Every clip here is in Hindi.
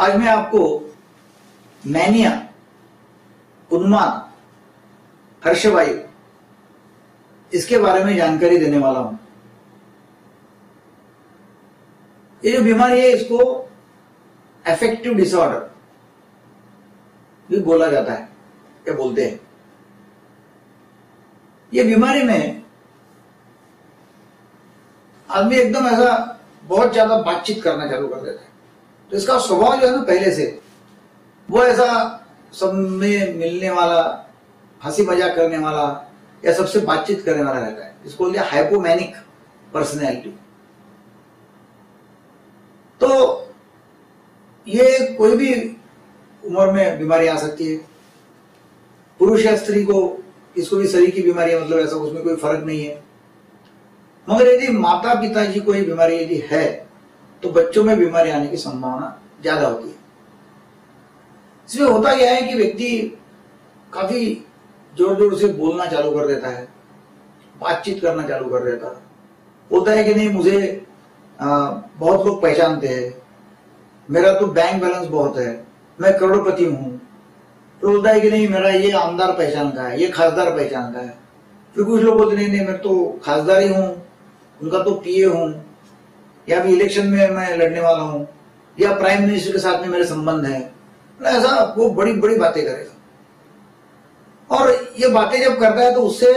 आज मैं आपको मैनिया, उन्माद हर्षवायु इसके बारे में जानकारी देने वाला हूँ। ये जो बीमारी है, इसको एफेक्टिव डिसऑर्डर भी बोला जाता है क्या बोलते हैं। ये बीमारी में आदमी एकदम ऐसा बहुत ज़्यादा बातचीत करना चालू कर देता है। तो इसका स्वभाव जो है ना पहले से, वो ऐसा सब में मिलने वाला, हँसी मज़ाक करने वाला, या सबसे बातचीत करने वाला रहता है। इसको बोलते हाइपोमैनिक पर्सनैलिटी तो ये कोई भी उम्र में बीमारी आ सकती है। पुरुष या स्त्री को इसको भी शरीर की बीमारी है मतलब ऐसा उसमें कोई फ़र्क नहीं है। मगर यदि माता पिता जी को ये बीमारी यदि है तो बच्चों में बीमारी आने की संभावना ज़्यादा होती है। इसमें होता क्या है कि व्यक्ति काफ़ी ज़ोर ज़ोर से बोलना चालू कर देता है बातचीत करना चालू कर देता है। होता है कि नहीं मुझे आ, बहुत लोग पहचानते हैं। मेरा तो बैंक बैलेंस बहुत है मैं करोड़पति हूँ। तो बोलता है कि नहीं मेरा ये आमदार पहचान का है ये खासदार पहचान का है। फिर कुछ लोग बोलते नहीं नहीं मैं तो खासदार ही हूँ उनका तो पीए हूँ। या भी इलेक्शन में मैं लड़ने वाला हूँ, या प्राइम मिनिस्टर के साथ में मेरे संबंध है, ऐसा वो बड़ी बड़ी बातें करेगा। और ये बातें जब करता है तो उससे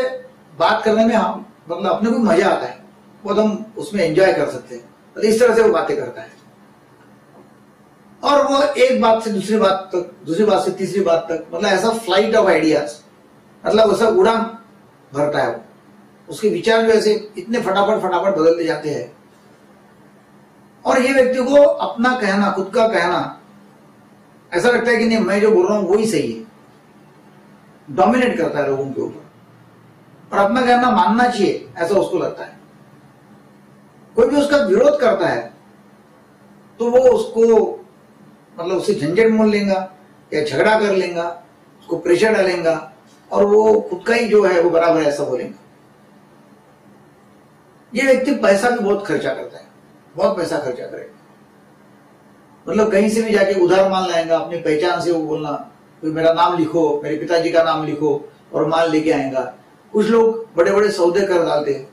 बात करने में हम मतलब अपने को मज़ा आता है। बहुत हम उसमें एंजॉय कर सकते हैं। तो इस तरह से वो बातें करता है। और वो एक बात से दूसरी बात तक, दूसरी बात से तीसरी बात तक मतलब ऐसा फ़्लाइट ऑफ़ आइडियाज़ मतलब ऐसा उड़ान भरता है वो। उसके विचार जो ऐसे इतने फटाफट फटाफट बदलते जाते हैं। और ये व्यक्ति को अपना कहना, खुद का कहना, ऐसा लगता है कि नहीं, मैं जो बोल रहा हूँ, वही सही है। डोमिनेट करता है लोगों के ऊपर। और अपना कहना मानना चाहिए, ऐसा उसको लगता है। कोई भी उसका विरोध करता है तो वो उसको मतलब उसे झंझट मोल लेगा, या झगड़ा कर लेगा, उसको प्रेशर डालेगा, और वो खुद का ही जो है, वो बराबर ऐसा बोलेगा। ये व्यक्ति पैसा भी बहुत खर्चा करता है। बहुत पैसा खर्चा करेगा मतलब कहीं से भी जाके उधार माल लाएगा, अपनी पहचान से वो बोलना, कोई मेरा नाम लिखो, मेरे पिताजी का नाम लिखो और माल लेके आएगा। कुछ लोग बड़े बड़े सौदे कर डालते हैं,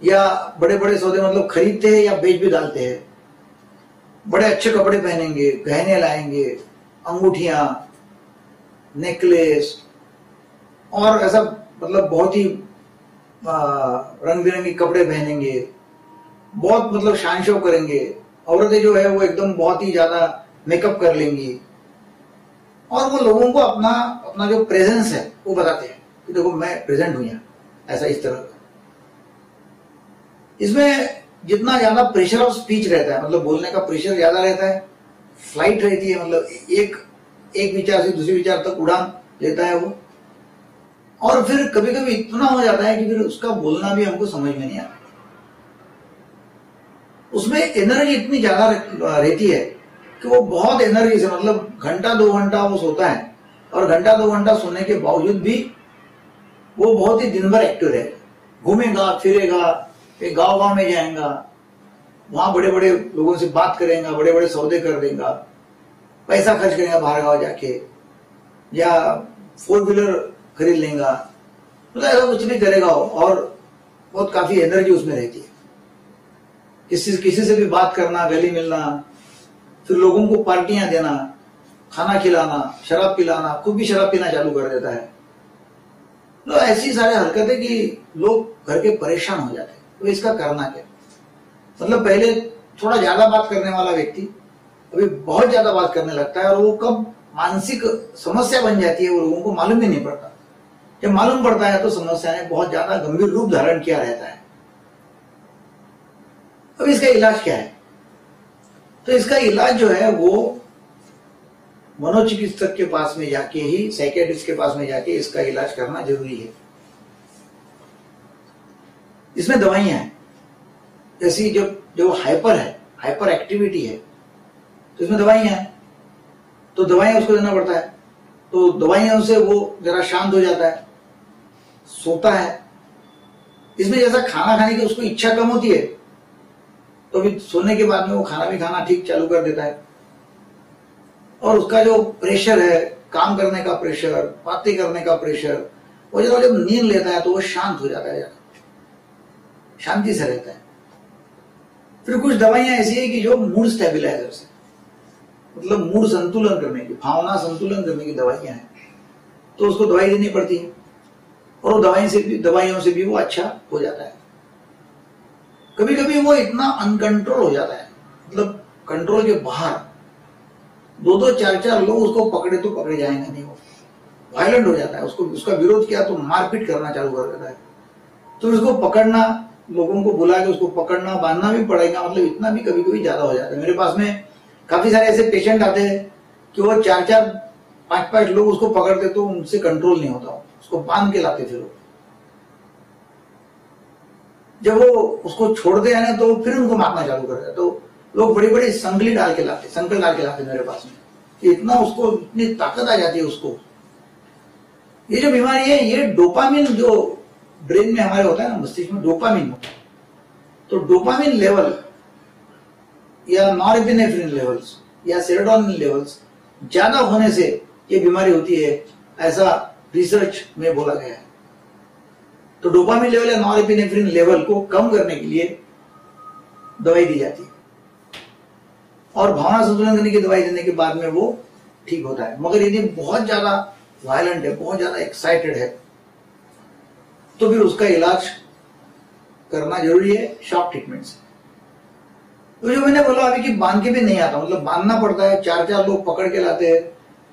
या बड़े बड़े सौदे मतलब खरीदते हैं या बेच भी डालते हैं। बड़े अच्छे कपड़े पहनेंगे, गहने लाएँगे, अंगूठिया, नेकलेस, और ऐसा मतलब बहुत ही रंग बिरंगे कपड़े पहनेंगे। बहुत मतलब शान शो करेंगे। औरतें जो है, वो एकदम बहुत ही ज़्यादा मेकअप कर लेंगी। और वो लोगों को अपना अपना जो प्रेजेंस है, वो बताते हैं कि देखो, मैं प्रेजेंट हूँ ऐसा इस तरह इसमें जितना ज़्यादा प्रेशर ऑफ़ स्पीच रहता है मतलब बोलने का प्रेशर ज़्यादा रहता है फ़्लाइट रहती है मतलब एक एक विचार से दूसरे विचार तक उड़ान लेता है वो। और फिर कभी कभी इतना हो जाता है कि फिर उसका बोलना भी हमको समझ में नहीं आता। उसमें एनर्जी इतनी ज़्यादा रहती है कि वो बहुत एनर्जी से मतलब घंटा, दो घंटा वो सोता है। और घंटा, दो घंटा सोने के बावजूद भी वो बहुत ही दिन भर एक्टिव रहेगा घूमेगा, फिरेगा फिर गाँव गाँव में जाएगा, वहाँ बड़े बड़े लोगों से बात करेगा बड़े बड़े सौदे कर देगा, पैसा खर्च करेगा बाहर गाँव जाके, या फोर व्हीलर खरीद लेगा। मतलब ऐसा कुछ भी करेगा और बहुत काफ़ी एनर्जी उसमें रहती है। किसी किसी से भी बात करना, गली मिलना, फिर लोगों को पार्टियाँ देना, खाना खिलाना, शराब पिलाना, खुद भी शराब पीना चालू कर देता है। तो ऐसी सारी हरकतें कि लोग घर के परेशान हो जाते हैं। तो इसका करना क्या? मतलब पहले थोड़ा ज़्यादा बात करने वाला व्यक्ति, अभी बहुत ज़्यादा बात करने लगता है और वो कब मानसिक समस्या बन जाती है वो लोगों को मालूम ही नहीं पड़ता। जब मालूम पड़ता है तो समस्या ने बहुत ज़्यादा गंभीर रूप धारण किया रहता है। अब इसका इलाज क्या है? तो इसका इलाज जो है वो मनोचिकित्सक के पास में जाके ही साइकेट्रिस्ट के पास में जाके इसका इलाज करना ज़रूरी है। इसमें दवाइयाँ हैं। जैसी जो जो हाइपर है हाइपर एक्टिविटी है तो इसमें दवाइयाँ हैं। तो दवाइयाँ उसको देना पड़ता है। तो दवाइयों से वो जरा शांत हो जाता है, सोता है। इसमें जैसा खाना खाने की उसको इच्छा कम होती है तो अभी सोने के बाद में वो खाना भी खाना ठीक चालू कर देता है। और उसका जो प्रेशर है, काम करने का प्रेशर बातें करने का प्रेशर वो जब जब नींद लेता है तो वो शांत हो जाता है शांति से रहता है। फिर कुछ दवाइयाँ ऐसी है कि जो मूड स्टेबिलाईजर से मतलब मूड संतुलन करने की, भावना संतुलन करने की दवाइयाँ हैं। तो उसको दवाई देनी पड़ती है। और वो दवाई से भी, दवाइयों से भी वो अच्छा हो जाता है। कभी कभी वो इतना अनकंट्रोल हो जाता है। मतलब कंट्रोल के बाहर। दो दो चार चार लोग उसको पकड़े तो पकड़े जाएँगे नहीं वो। वायलेंट हो जाता है। उसको, उसका विरोध किया तो मारपीट करना चालू कर देता है। तो उसको पकड़ना, लोगों को बुला के उसको पकड़ना, बांधना भी पड़ेगा। मतलब इतना भी कभी कभी ज़्यादा हो जाता है। मेरे पास में काफ़ी सारे ऐसे पेशेंट आते हैं कि वो चार चार पाँच पाँच लोग उसको पकड़ते तो उनसे कंट्रोल नहीं होता। उसको बाँध के लाते फिर जब वो उसको छोड़ दे ना तो फिर उनको मारना चालू कर तो लोग बड़ी बड़ी संगली डाल के लाते, संकल डाल के लाते मेरे पास में, कि इतना उसको, इतनी ताकत आ जाती है उसको। ये जो बीमारी है, ये डोपामिन जो ब्रेन में हमारे होता है ना, मस्तिष्क में डोपामिन तो डोपामिन लेवल या नॉरएपिनेफ्रिन लेवल्स या सेरोटोनिन लेवल्स ज़्यादा होने से ये बीमारी होती है, ऐसा रिसर्च में बोला गया है। तो डोपामिन लेवल या नॉरएपिनेफ्रिन लेवल को कम करने के लिए दवाई दी जाती है। और भावना संतुलन करने की दवाई देने के बाद में वो ठीक होता है। मगर यदि बहुत ज़्यादा वायलेंट है, बहुत ज़्यादा एक्साइटेड है तो फिर उसका इलाज करना ज़रूरी है शॉक ट्रीटमेंट से तो जो मैंने बोला अभी कि बाँध के भी नहीं आता मतलब बांधना पड़ता है चार चार लोग पकड़ के लाते हैं,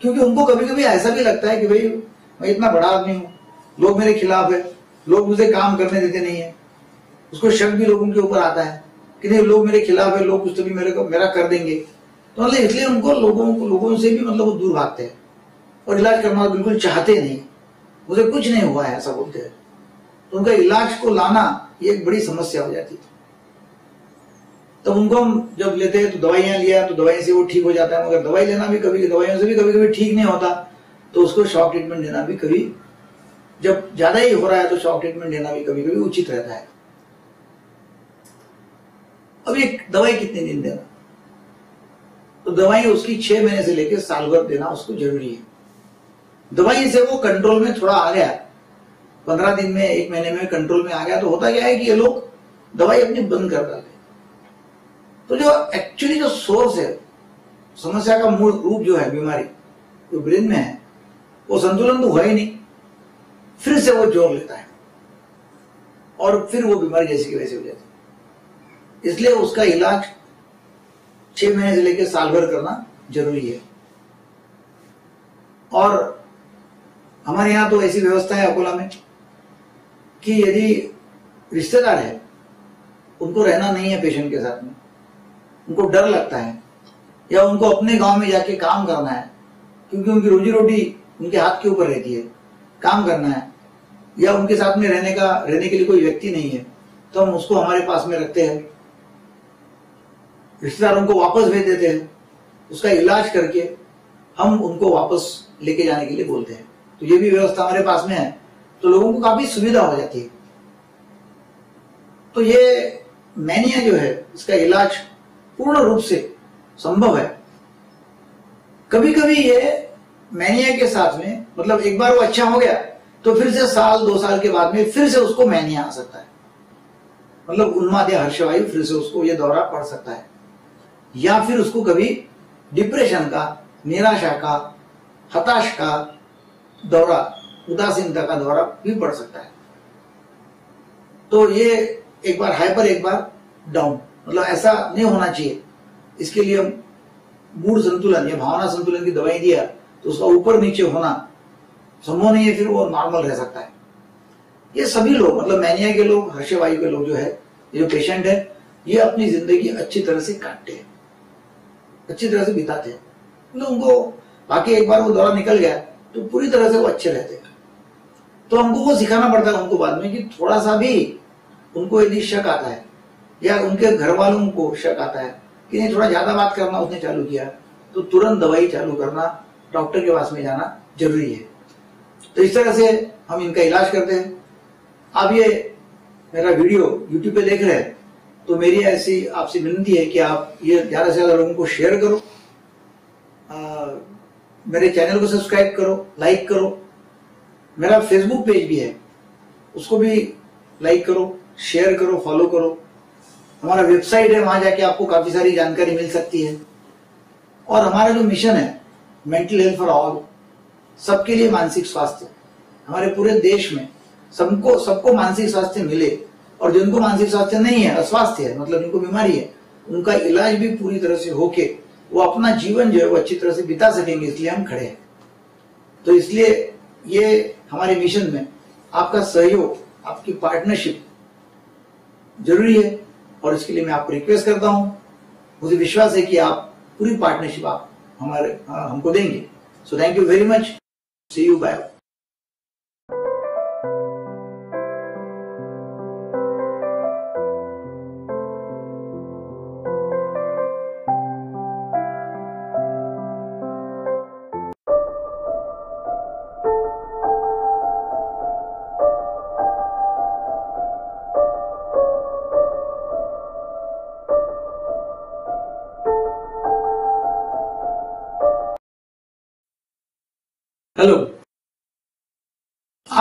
क्योंकि उनको कभी कभी ऐसा भी लगता है कि भाई, मैं इतना बड़ा आदमी हूँ, लोग मेरे खिलाफ है। लोग मुझे काम करने देते नहीं है। उसको शक भी लोगों के ऊपर आता है कि नहीं, लोग मेरे खिलाफ है, लोग कुछ तो भी मेरे को, मेरा कर देंगे। तो मतलब इसलिए उनको लोगों को लोगों से भी मतलब वो दूर भागते हैं। और इलाज करना बिल्कुल चाहते नहीं। मुझे कुछ नहीं हुआ है, ऐसा बोलते हैं। तो उनका इलाज को लाना ये एक बड़ी समस्या हो जाती थी। तो उनको हम जब लेते हैं तो दवाइयाँ लिया तो दवाई से वो ठीक हो जाता है। मगर दवाई लेना भी कभी, दवाइयों से भी कभी कभी ठीक नहीं होता। तो उसको शॉक ट्रीटमेंट देना भी कभी जब ज़्यादा ही हो रहा है तो शॉक ट्रीटमेंट देना भी कभी कभी उचित रहता है। अब एक दवाई कितने दिन देना? तो दवाई उसकी छह महीने से लेकर साल भर देना उसको ज़रूरी है। दवाई से वो कंट्रोल में थोड़ा आ गया। पंद्रह दिन में, एक महीने में कंट्रोल में आ गया तो होता क्या है कि ये लोग दवाई अपनी बंद कर डालते तो जो एक्चुअली जो सोर्स है, समस्या का मूल रूप जो है, बीमारी जो ब्रेन में है, वो संतुलन तो हुआ ही नहीं। फिर से वो ज़ोर लेता है। और फिर वो बीमारी जैसी की वैसी हो जाती है। इसलिए उसका इलाज छह महीने से लेकर साल भर करना ज़रूरी है। और हमारे यहाँ तो ऐसी व्यवस्था है अकोला में कि यदि रिश्तेदार है, उनको रहना नहीं है पेशेंट के साथ में, उनको डर लगता है, या उनको अपने गाँव में जाके काम करना है, क्योंकि उनकी रोजी रोटी उनके हाथ के ऊपर रहती है, काम करना है या उनके साथ में रहने का, रहने के लिए कोई व्यक्ति नहीं है तो हम उसको हमारे पास में रखते हैं। रिश्तेदार उनको वापस भेज देते हैं, उसका इलाज करके हम उनको वापस लेके जाने के लिए बोलते हैं। तो ये भी व्यवस्था हमारे पास में है तो लोगों को काफ़ी सुविधा हो जाती है। तो ये मैनिया जो है, इसका इलाज पूर्ण रूप से संभव है। कभी कभी ये मैनिया के साथ में मतलब एक बार वो अच्छा हो गया तो फिर से साल, दो साल के बाद में फिर से उसको मैनिया आ सकता है। मतलब उन्माद या हर्षवायु फिर से उसको ये दौरा पड़ सकता है। या फिर उसको कभी डिप्रेशन का, निराशा का, हताश का दौरा, उदासीनता का दौरा भी पड़ सकता है। तो ये एक बार हाइपर एक बार डाउन मतलब ऐसा नहीं होना चाहिए। इसके लिए मूड संतुलन, या भावना संतुलन की दवाई दिया तो उसका ऊपर नीचे होना संभव नहीं है, फिर वो नॉर्मल रह सकता है। ये सभी लोग मतलब मैनिया के लोग, हर्षवायु के लोग जो है, ये जो पेशेंट है, ये अपनी ज़िंदगी अच्छी तरह से काटते हैं। अच्छी तरह से बिताते हैं। मतलब उनको, बाकी एक बार वो दौरा निकल गया तो पूरी तरह से वो अच्छे रहते हैं। तो हमको वो सिखाना पड़ता है उनको बाद में कि थोड़ा सा भी उनको यदि शक आता है, या उनके घर वालों को शक आता है, कि नहीं, थोड़ा ज़्यादा बात करना उसने चालू किया तो तुरंत दवाई चालू करना, डॉक्टर के पास में जाना ज़रूरी है। तो इस तरह से हम इनका इलाज करते हैं। आप ये मेरा वीडियो यूट्यूब पे देख रहे हैं तो मेरी ऐसी आपसे विनती है कि आप ये ज़्यादा से ज़्यादा लोगों को शेयर करो। आ, मेरे चैनल को सब्सक्राइब करो लाइक करो। मेरा फेसबुक पेज भी है उसको भी लाइक करो शेयर करो फॉलो करो। हमारा वेबसाइट है वहाँ जाके आपको काफ़ी सारी जानकारी मिल सकती है। और हमारा जो मिशन है मेंटल हेल्थ फॉर ऑल सबके लिए मानसिक स्वास्थ्य। हमारे पूरे देश में सबको सबको मानसिक स्वास्थ्य मिले और जिनको मानसिक स्वास्थ्य नहीं है, अस्वास्थ्य है मतलब जिनको बीमारी है, उनका इलाज भी पूरी तरह से होके वो अपना जीवन जो है वो अच्छी तरह से बिता सकेंगे, इसलिए हम खड़े हैं। तो इसलिए ये हमारे मिशन में आपका सहयोग, आपकी पार्टनरशिप ज़रूरी है और इसके लिए मैं आपको रिक्वेस्ट करता हूँ, मुझे विश्वास है कि आप पूरी पार्टनरशिप आप हमारे हमको देंगे। So thank you very much see you bye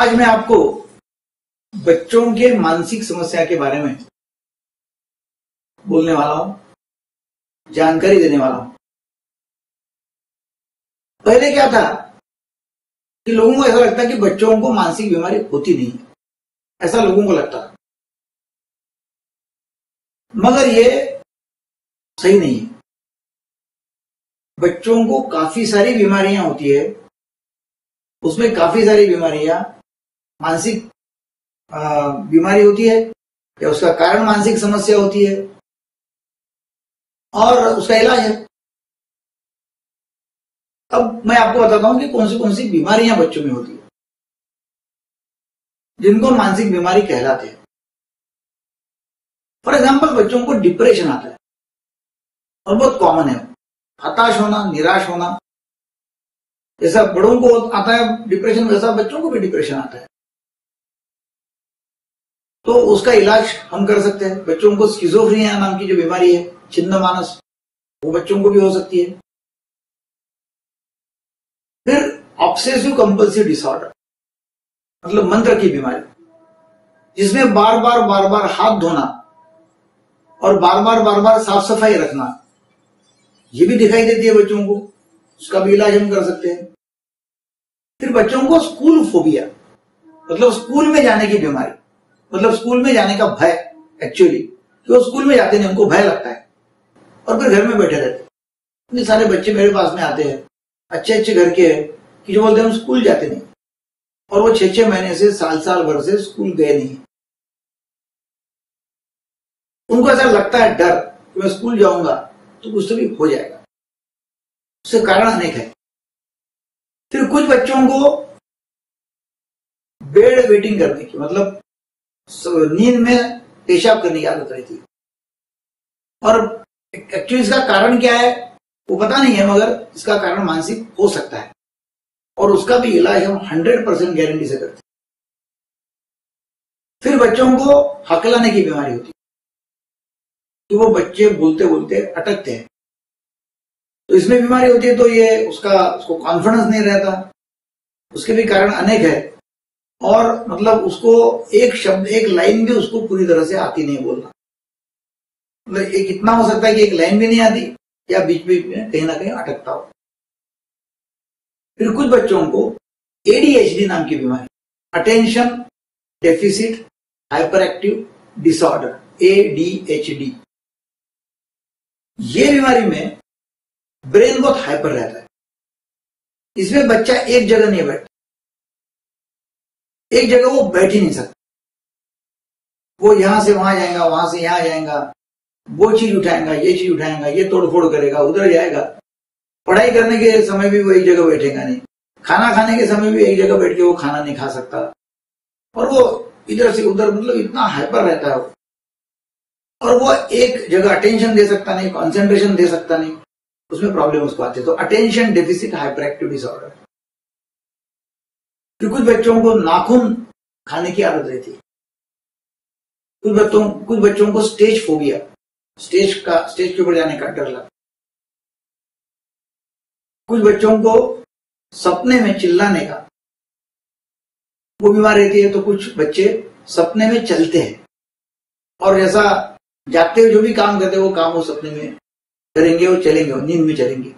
आज मैं आपको बच्चों के मानसिक समस्या के बारे में बोलने वाला हूँ, जानकारी देने वाला हूँ। पहले क्या था कि लोगों को ऐसा लगता कि बच्चों को मानसिक बीमारी होती नहीं, ऐसा लोगों को लगता। मगर ये सही नहीं है। बच्चों को काफ़ी सारी बीमारियाँ होती है, उसमें काफ़ी सारी बीमारियाँ मानसिक बीमारी होती है, या उसका कारण मानसिक समस्या होती है, और उसका इलाज है। अब मैं आपको बताता हूँ कि कौन सी कौन सी बीमारियाँ बच्चों में होती है, जिनको मानसिक बीमारी कहलाते हैं। फॉर एग्ज़ाम्पल बच्चों को डिप्रेशन आता है, और बहुत कॉमन है। हताश होना, निराश होना जैसा बड़ों को आता है डिप्रेशन वैसा बच्चों को भी डिप्रेशन आता है। तो उसका इलाज हम कर सकते हैं। बच्चों को स्किजोफ्रिया नाम की जो बीमारी है, छिन्न मानस, वो बच्चों को भी हो सकती है। फिर ऑब्सेसिव कंपल्सिव डिसऑर्डर मतलब मंत्र की बीमारी, जिसमें बार बार बार बार हाथ धोना और बार बार बार बार साफ़ सफ़ाई रखना, ये भी दिखाई देती है बच्चों को। उसका भी इलाज हम कर सकते हैं। फिर बच्चों को स्कूल फोबिया मतलब स्कूल में जाने की बीमारी। मतलब स्कूल में जाने का भय एक्चुअली कि वो स्कूल में जाते नहीं उनको भय लगता है। और फिर घर में बैठे रहते इतने सारे बच्चे मेरे पास में आते हैं अच्छे अच्छे घर के कि जो बोलते हैं, हम स्कूल जाते नहीं। और वो छह छह महीने से साल साल भर से स्कूल गए नहीं। उनको ऐसा लगता है डर, कि मैं स्कूल जाऊँगा तो कुछ तो भी हो जाएगा। उसके कारण अनेक है। फिर कुछ बच्चों को बेड वेटिंग करने की मतलब नींद में पेशाब करने की आदत रहती है। और एक्चुअली इसका कारण क्या है, वो पता नहीं है, मगर इसका कारण मानसिक हो सकता है। और उसका भी इलाज हम हंड्रेड परसेंट गारंटी से करते फिर बच्चों को हकलाने की बीमारी होती है। कि वो बच्चे बोलते बोलते अटकते हैं। तो इसमें बीमारी होती है तो ये उसका, उसको कॉन्फिडेंस नहीं रहता। उसके भी कारण अनेक है। और मतलब उसको एक शब्द, एक लाइन भी उसको पूरी तरह से आती नहीं बोलना। मतलब एक इतना हो सकता है कि एक लाइन भी नहीं आती, या बीच बीच में कहीं ना कहीं अटकता हो। फिर कुछ बच्चों को एडीएचडी नाम की बीमारी attention deficit hyperactive disorder ADHD ये बीमारी में ब्रेन बहुत हाइपर रहता है। इसमें बच्चा एक जगह नहीं बैठता। एक जगह वो बैठ ही नहीं सकता। वो यहाँ से वहाँ जाएगा, वहाँ से यहाँ जाएगा, वो चीज़ उठाएगा, ये चीज़ उठाएगा, ये तोड़फोड़ करेगा, उधर जाएगा। पढ़ाई करने के समय भी वो एक जगह बैठेगा नहीं। खाना खाने के समय भी एक जगह बैठ के वो खाना नहीं खा सकता। और वो इधर से उधर मतलब इतना हाइपर रहता है वो। और वो एक जगह अटेंशन दे सकता नहीं कॉन्सेंट्रेशन दे सकता नहीं। उसमें प्रॉब्लम उसको आती है। तो attention deficit hyperactive disorder फिर कुछ बच्चों को नाखून खाने की आदत रहती है। कुछ बच्चों कुछ बच्चों को स्टेज फोबिया, स्टेज का, स्टेज के ऊपर जाने का डर लगता कुछ बच्चों को सपने में चिल्लाने का, वो बीमार रहती है तो कुछ बच्चे सपने में चलते हैं। और जैसा जागते हुए जो भी काम करते हैं, वो काम वो सपने में करेंगे और चलेंगे और नींद में चलेंगे।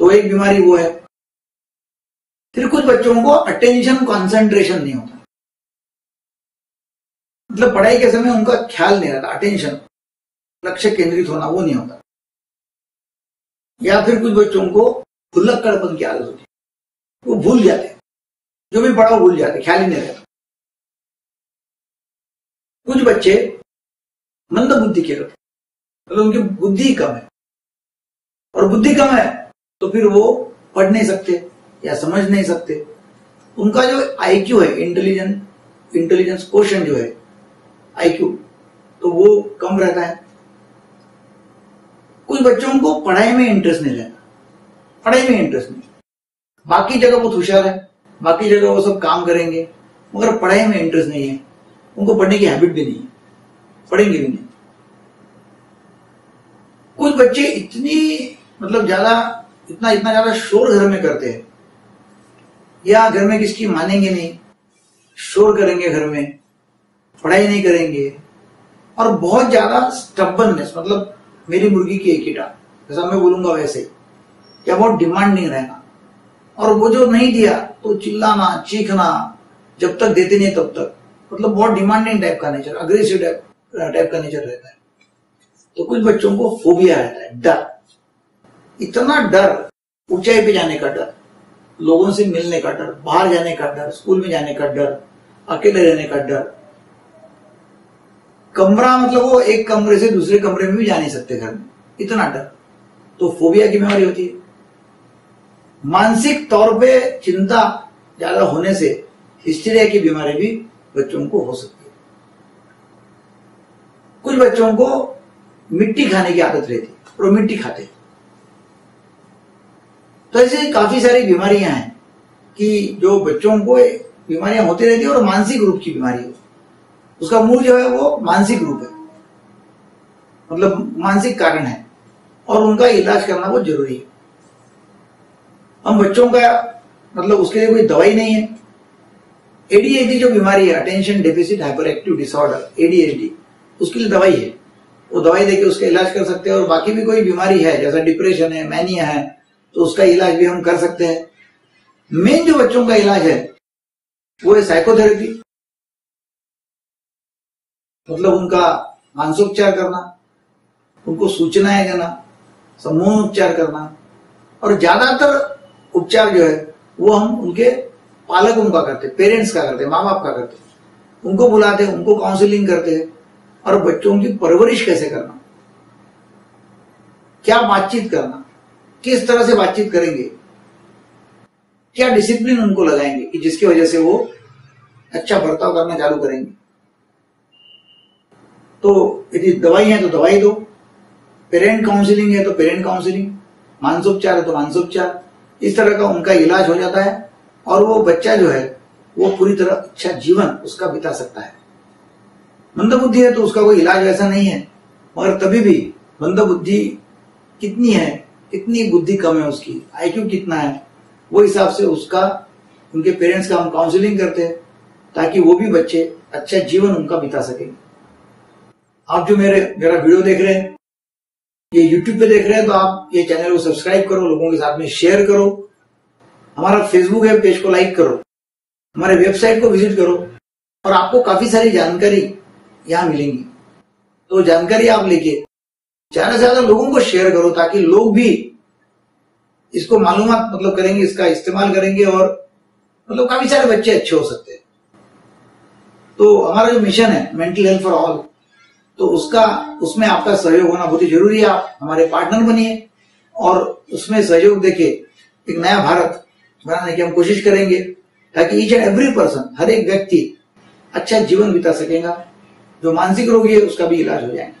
तो एक बीमारी वो है फिर कुछ बच्चों को अटेंशन कंसंट्रेशन नहीं होता। मतलब पढ़ाई के समय उनका ख्याल नहीं रहता अटेंशन लक्ष्य केंद्रित होना वो नहीं होता। या फिर कुछ बच्चों को भुल्लक्कड़पन की आदत होती वो भूल जाते जो भी पढ़ा भूल जाते ख्याल ही नहीं रहता। कुछ बच्चे मंद बुद्धि के रहते मतलब उनकी बुद्धि कम है। और बुद्धि कम है तो फिर वो पढ़ नहीं सकते। या समझ नहीं सकते। उनका जो आईक्यू है इंटेलिजेंस इंटेलिजेंस क्वेश्चन जो है आईक्यू तो वो कम रहता है। कुछ बच्चों को पढ़ाई में इंटरेस्ट नहीं रहता। पढ़ाई में इंटरेस्ट नहीं। बाकी जगह बहुत होशियार है। बाकी जगह वो सब काम करेंगे, मगर पढ़ाई में इंटरेस्ट नहीं है। उनको पढ़ने की हैबिट भी नहीं है। पढ़ेंगे भी नहीं। कुछ बच्चे इतनी मतलब ज़्यादा, इतना इतना ज़्यादा शोर घर में करते हैं। या घर में किसकी मानेंगे नहीं, शोर करेंगे घर में, पढ़ाई नहीं करेंगे, और बहुत ज़्यादा स्टबननेस मतलब मेरी मुर्गी की एक ही टांग, जैसा मैं बोलूँगा वैसे, या बहुत डिमांडिंग रहना और वो जो नहीं दिया तो चिल्लाना, चीखना, जब तक देते नहीं तब तक मतलब बहुत डिमांडिंग टाइप का नेचर अग्रेसिव टाइप टाइप का नेचर रहता है। तो कुछ बच्चों को फोबिया रहता है, डर। इतना डर, ऊंचाई पे जाने का डर। लोगों से मिलने का डर, बाहर जाने का डर, स्कूल में जाने का डर, अकेले रहने का डर। कमरा मतलब वो एक कमरे से दूसरे कमरे में भी जा नहीं सकते घर में। इतना डर। तो फोबिया की बीमारी होती है। मानसिक तौर पे चिंता ज़्यादा होने से हिस्टीरिया की बीमारी भी बच्चों को हो सकती है। कुछ बच्चों को मिट्टी खाने की आदत रहती है और मिट्टी खाते तो ऐसे काफ़ी सारी बीमारियाँ हैं कि जो बच्चों को बीमारियाँ होती रहती है और मानसिक रूप की बीमारी हो। उसका मूल जो है वो मानसिक रूप है। मतलब मानसिक कारण है। और उनका इलाज करना बहुत ज़रूरी है। हम बच्चों का मतलब उसके लिए कोई दवाई नहीं है। एडीएचडी जो बीमारी है attention deficit hyperactive disorder ADHD उसके लिए दवाई है। वो दवाई देके उसका इलाज कर सकते हैं और बाकी भी कोई बीमारी है, जैसा डिप्रेशन है मैनिया है तो उसका इलाज भी हम कर सकते हैं। मेन जो बच्चों का इलाज है, वो है साइकोथेरेपी मतलब उनका मानसोपचार करना, उनको सूचनाएँ देना समूह उपचार करना, और ज़्यादातर उपचार जो है, वो हम उनके पालक उनका करते पेरेंट्स का करते माँ बाप का करते उनको बुलाते उनको काउंसलिंग करते और बच्चों की परवरिश कैसे करना? क्या बातचीत करना? किस तरह से बातचीत करेंगे? क्या डिसिप्लिन उनको लगाएँगे कि जिसकी वजह से वो अच्छा बर्ताव करना चालू करेंगे? तो यदि दवाई है तो दवाई दो। पेरेंट काउंसलिंग है तो पेरेंट काउंसलिंग मानसोपचार है तो मानसोपचार। इस तरह का उनका इलाज हो जाता है और वो बच्चा जो है, वो पूरी तरह अच्छा जीवन उसका बिता सकता है। मंद बुद्धि है तो उसका कोई इलाज वैसा नहीं है, मगर तभी भी मंद बुद्धि कितनी है कितनी बुद्धि कम है उसकी आईक्यू कितना है? वो हिसाब से उसका, उनके पेरेंट्स का हम काउंसलिंग करते हैं, ताकि वो भी बच्चे अच्छा जीवन उनका बिता सके। आप जो मेरे, मेरा वीडियो देख रहे हैं, ये यूट्यूब पे देख रहे हैं तो आप ये चैनल को सब्सक्राइब करो, लोगों के साथ में शेयर करो। हमारा फेसबुक है पेज को लाइक करो। हमारे वेबसाइट को विज़िट करो। और आपको काफ़ी सारी जानकारी यहाँ मिलेंगी। तो जानकारी आप लेके ज़्यादा से ज़्यादा लोगों को शेयर करो ताकि लोग भी इसको मालूम मतलब करेंगे, इसका इस्तेमाल करेंगे और मतलब काफ़ी सारे बच्चे अच्छे हो सकते हैं। तो हमारा जो मिशन है मेंटल हेल्थ फॉर ऑल तो उसका, उसमें आपका सहयोग होना बहुत ही ज़रूरी है। आप हमारे पार्टनर बनिए और उसमें सहयोग देके एक नया भारत बनाने की हम कोशिश करेंगे ताकि ईच एंड एवरी पर्सन हर एक व्यक्ति अच्छा जीवन बिता सकेगा। जो मानसिक रोगी है, उसका भी इलाज हो जाएगा।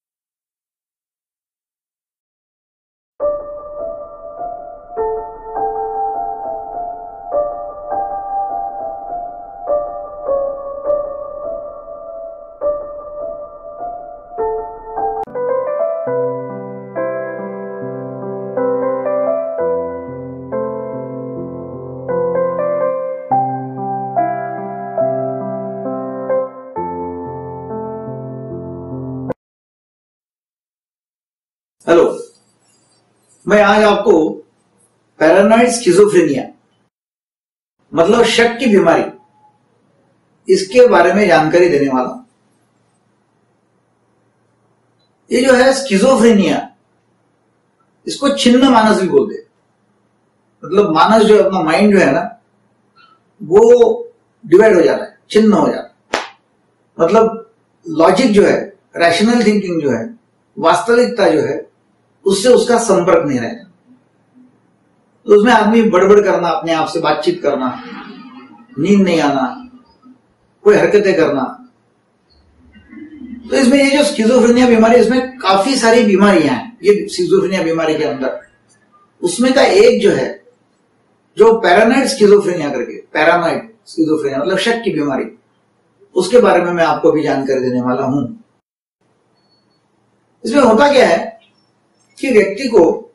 मैं आज आपको पैरानॉइड स्किजोफ्रेनिया मतलब शक की बीमारी, इसके बारे में जानकारी देने वाला हूँ। ये जो है स्किजोफ्रेनिया इसको छिन्न मानस भी बोलते मतलब मानस जो अपना माइंड जो है ना, वो डिवाइड हो जाता है, छिन्न हो जाता है। मतलब लॉजिक जो है रैशनल थिंकिंग जो है, वास्तविकता जो है उससे उसका संपर्क नहीं रहेगा तो उसमें आदमी बड़बड़ करना, अपने आप से बातचीत करना, नींद नहीं आना, कोई हरकतें करना। तो इसमें ये जो स्किजोफ्रेनिया बीमारी, इसमें काफ़ी सारी बीमारियाँ हैं, ये स्किजोफ्रेनिया बीमारी के अंदर। उसमें का एक जो है, जो पैरानाइड स्किजोफ्रेनिया करके पैरानाइड स्किजोफ्रेनिया मतलब शक की बीमारी, उसके बारे में मैं आपको भी जानकारी देने वाला हूँ। इसमें होता क्या है कि व्यक्ति को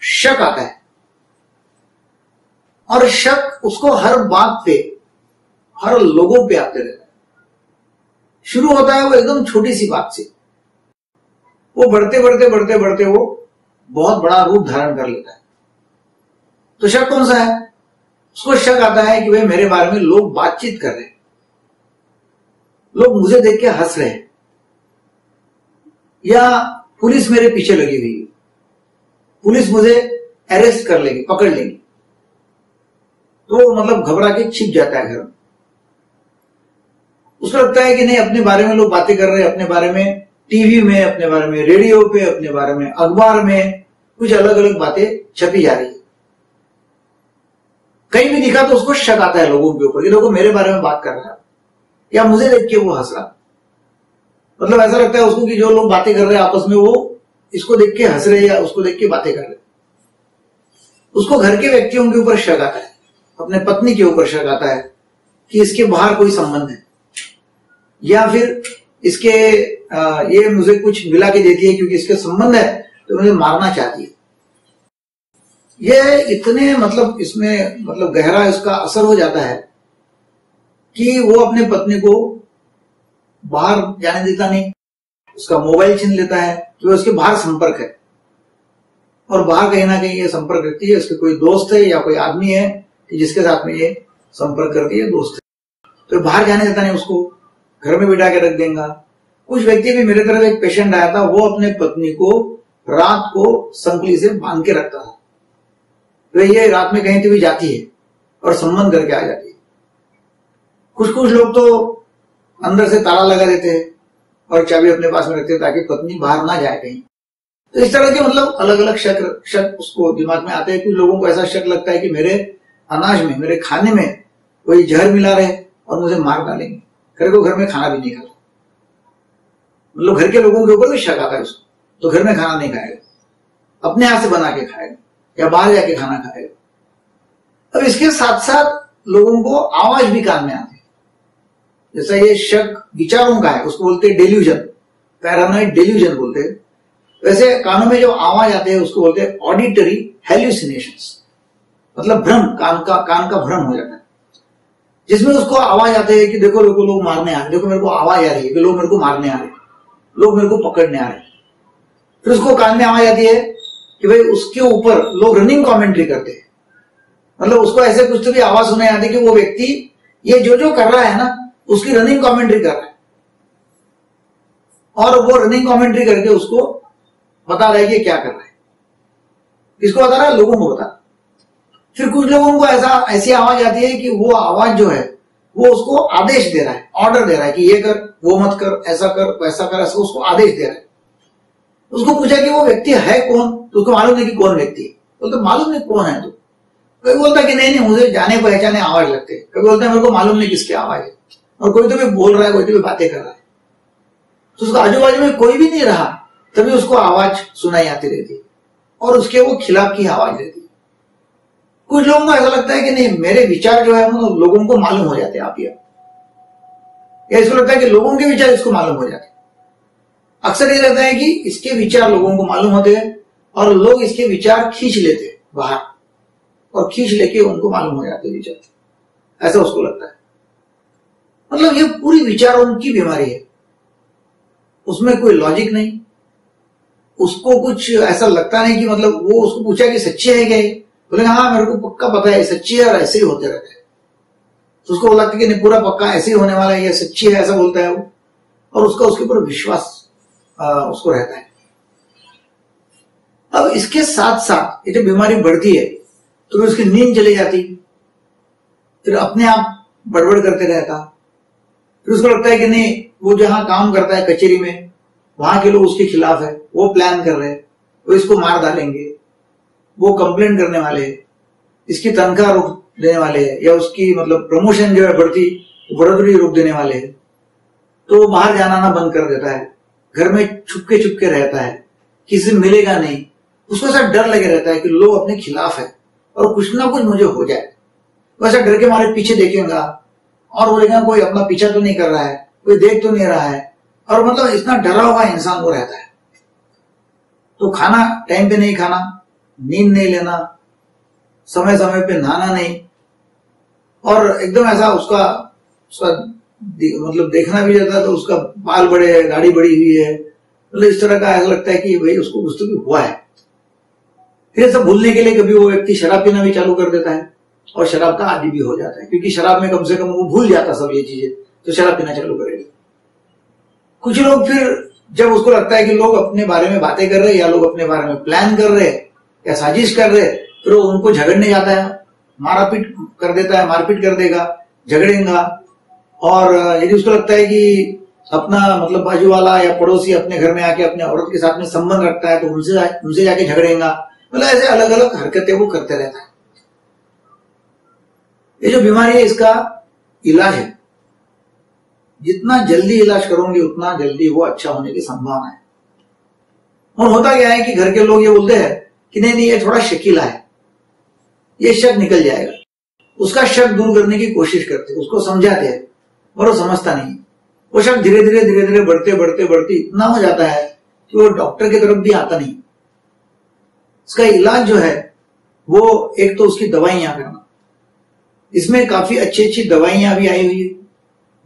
शक आता है। और शक उसको हर बात पे, हर लोगों पे आते रहता है। शुरू होता है वो एकदम छोटी सी बात से। वो बढ़ते बढ़ते बढ़ते बढ़ते वो बहुत बड़ा रूप धारण कर लेता है। तो शक कौन सा है? उसको शक आता है कि भाई मेरे बारे में लोग बातचीत कर रहे हैं। लोग मुझे देख के हंस रहे हैं। या पुलिस मेरे पीछे लगी हुई। है पुलिस मुझे अरेस्ट कर लेगी, पकड़ लेगी। तो मतलब घबरा के छिप जाता है घर। उसको लगता है कि नहीं, अपने बारे में लोग बातें कर रहे हैं, अपने बारे में, टीवी में, अपने बारे में, रेडियो पे, अपने बारे में, अखबार में, कुछ अलग अलग बातें छपी जा रही है। कहीं भी दिखा तो उसको शक आता है लोगों के ऊपर ये लोगों मेरे बारे में बात कर रहा है। या मुझे देख के वो हंस रहा मतलब ऐसा लगता है उसको कि जो लोग बातें कर रहे हैं आपस में, वो इसको देख के हंस रहे हैं या उसको देख के बातें कर रहे उसको घर के व्यक्तियों के ऊपर शक आता है, अपने पत्नी के ऊपर शक आता है कि इसके बाहर कोई संबंध है। या फिर इसके ये मुझे कुछ मिला के देती है क्योंकि इसके संबंध है तो मुझे मारना चाहती है। ये इतने मतलब इसमें मतलब गहरा इसका असर हो जाता है कि वो अपने पत्नी को बाहर जाने देता नहीं, उसका मोबाइल छीन लेता है तो उसके बाहर संपर्क है। और बाहर कहीं ना कहीं ये संपर्क रखती है, उसके कोई दोस्त है या कोई आदमी है, कि जिसके साथ में ये संपर्क करती है दोस्त है। तो बाहर जाने देता नहीं उसको, घर में बिठा के रख देगा। कुछ व्यक्ति भी मेरे तरफ़ एक पेशेंट आया था, वो अपने पत्नी को रात को संकली से बाँध के रखता था। तो ये रात में कहीं तो भी जाती है और संबंध करके आ जाती है। कुछ कुछ लोग तो अंदर से ताला लगा देते हैं और चाबी अपने पास में रखते हैं ताकि पत्नी बाहर ना जाए कहीं। तो इस तरह के मतलब अलग अलग शक शक उसको दिमाग में आते हैं। कुछ लोगों को ऐसा शक लगता है कि मेरे अनाज में, मेरे खाने में कोई जहर मिला रहे और मुझे मार डालेंगे। घर को घर में खाना भी नहीं खाता। मतलब घर के लोगों के ऊपर भी शक आता है उसको। तो घर में खाना नहीं खाएगा। अपने हाथ से बना के खाएगा या बाहर जाके खाना खाएगा। अब इसके साथ साथ लोगों को आवाज़ भी कान में आती जैसा ये शक विचारों का है, उसको बोलते हैं डेल्यूजन पैरानोइड डेल्यूजन बोलते हैं। वैसे कानों में जो आवाज़ आते हैं, उसको बोलते हैं ऑडिटरी हेल्यूसिनेशन मतलब भ्रम, कान का कान का भ्रम हो जाता है। जिसमें उसको आवाज़ आती है कि देखो देखो लोग मारने आ रहे देखो, मेरे को आवाज़ आ रही है कि लोग मेरे को मारने आ रहे लोग मेरे को पकड़ने आ रहे फिर उसको कान में आवाज़ आती है कि भाई उसके ऊपर लोग रनिंग कमेंट्री करते हैं। मतलब उसको ऐसे कुछ तो भी आवाज़ सुनाई आती है कि वो व्यक्ति ये जो जो कर रहा है ना उसकी रनिंग कमेंट्री कर रहा है। और वो रनिंग कमेंट्री करके उसको बता रहा है कि क्या कर रहा है। किसको बता रहा है, लोगों को बता रहा फिर कुछ लोगों को ऐसा, ऐसी आवाज़ आती है कि वो आवाज़ जो है, वो उसको आदेश दे रहा है ऑर्डर दे रहा है कि ये कर, वो मत कर, ऐसा कर, वैसा कर, ऐसा उसको आदेश दे रहा है। उसको पूछा कि वो व्यक्ति है कौन? तो उसको मालूम नहीं कि कौन व्यक्ति है। बोलते तो मालूम नहीं कौन है तो? कभी बोलता कि नहीं नहीं, मुझे जाने पहचाने आवाज़ लगते कभी बोलता है, मेरे को मालूम नहीं किसकी आवाज़ है। और कोई तो भी बोल रहा है, कोई तो भी बातें कर रहा है। तो उसको आजू बाजू में कोई भी नहीं रहा, तभी उसको आवाज़ सुनाई आती रहती। और उसके वो खिलाफ की आवाज़ रहती। कुछ लोगों को ऐसा लगता है कि नहीं, मेरे विचार जो है, वो लोगों को मालूम हो जाते हैं आप या इसको लगता है कि लोगों के विचार इसको मालूम हो जाते अक्सर ये रहता है कि इसके विचार लोगों को मालूम होते हैं, और लोग इसके विचार खींच लेते बाहर, और खींच लेके उनको मालूम हो जाते विचार। ऐसा उसको लगता है। मतलब ये पूरी विचारों की बीमारी है। उसमें कोई लॉजिक नहीं। उसको कुछ ऐसा लगता नहीं कि मतलब वो उसको पूछा कि सच्ची है क्या ये? बोले हाँ मेरे को पक्का पता है सच्ची है और ऐसे ही होते रहते हैं। तो उसको लगता है कि नहीं पूरा पक्का ऐसे ही होने वाला है या सच्ची है ऐसा बोलता है वो। और उसका उसके ऊपर विश्वास आ, उसको रहता है। अब इसके साथ साथ ये जो बीमारी बढ़ती है तो फिर उसकी नींद चली जाती। फिर अपने आप बड़बड़ करते रहता। फिर उसको लगता है कि नहीं, वो जहाँ काम करता है कचेरी में, वहाँ के लोग उसके खिलाफ है, वो प्लान कर रहे हैं, वो इसको मार डालेंगे, वो कंप्लेन करने वाले हैं, इसकी तनख्वाह रोक देने वाले हैं, या उसकी मतलब प्रमोशन जो है बढ़ती बढ़ोतरी रोक देने वाले हैं तो बाहर जाना ना बंद कर देता है, घर में छुपके छुपके रहता है, किसी मिलेगा नहीं, उसको ऐसा डर लगे रहता है कि लोग अपने खिलाफ है, और कुछ ना कुछ मुझे हो जाए। वैसा डर के मारे पीछे देखेगा और बोलेगा कोई अपना पीछा तो नहीं कर रहा है, कोई देख तो नहीं रहा है। और मतलब इतना डरा हुआ इंसान वो रहता है। तो खाना टाइम पे नहीं खाना, नींद नहीं लेना समय समय पे नहाना नहीं। और एकदम ऐसा उसका उसका मतलब देखना भी जाता है तो उसका बाल बड़े है गाड़ी बड़ी हुई है। मतलब इस तरह का ऐसा लगता है कि भाई उसको कुछ तो भी हुआ है। फिर सब भूलने के लिए कभी वो व्यक्ति शराब पीना भी चालू कर देता है। और शराब का आदि भी हो जाता है, क्योंकि शराब में कम से कम वो भूल जाता सब ये चीज़ें तो शराब पीना चालू करेगा। कुछ लोग फिर जब उसको लगता है कि लोग अपने बारे में बातें कर रहे हैं या लोग अपने बारे में प्लान कर रहे हैं या साजिश कर रहे फिर वो उनको झगड़ने जाता है, मारापीट कर देता है, मारपीट कर देगा, झगड़ेगा। और यदि उसको लगता है कि अपना मतलब बाजू वाला या पड़ोसी अपने घर में आके अपने औरत के साथ में संबंध रखता है तो उनसे उनसे जाके झगड़ेगा। मतलब ऐसे अलग अलग हरकतें वो करते रहता है। ये जो बीमारी है, इसका इलाज है। जितना जल्दी इलाज करोगे, उतना जल्दी वो अच्छा होने की संभावना है। और होता क्या है कि घर के लोग ये बोलते हैं कि नहीं नहीं, ये थोड़ा शकीला है। ये शक निकल जाएगा। उसका शक दूर करने की कोशिश करते उसको समझाते हैं और वो समझता नहीं। वो शक धीरे धीरे धीरे धीरे बढ़ते बढ़ते बढ़ते इतना हो जाता है कि वो डॉक्टर की तरफ़ भी आता नहीं। इसका इलाज जो है, वो एक तो उसकी दवाइयाँ करना। इसमें काफ़ी अच्छी अच्छी दवाइयाँ भी आई हुई है।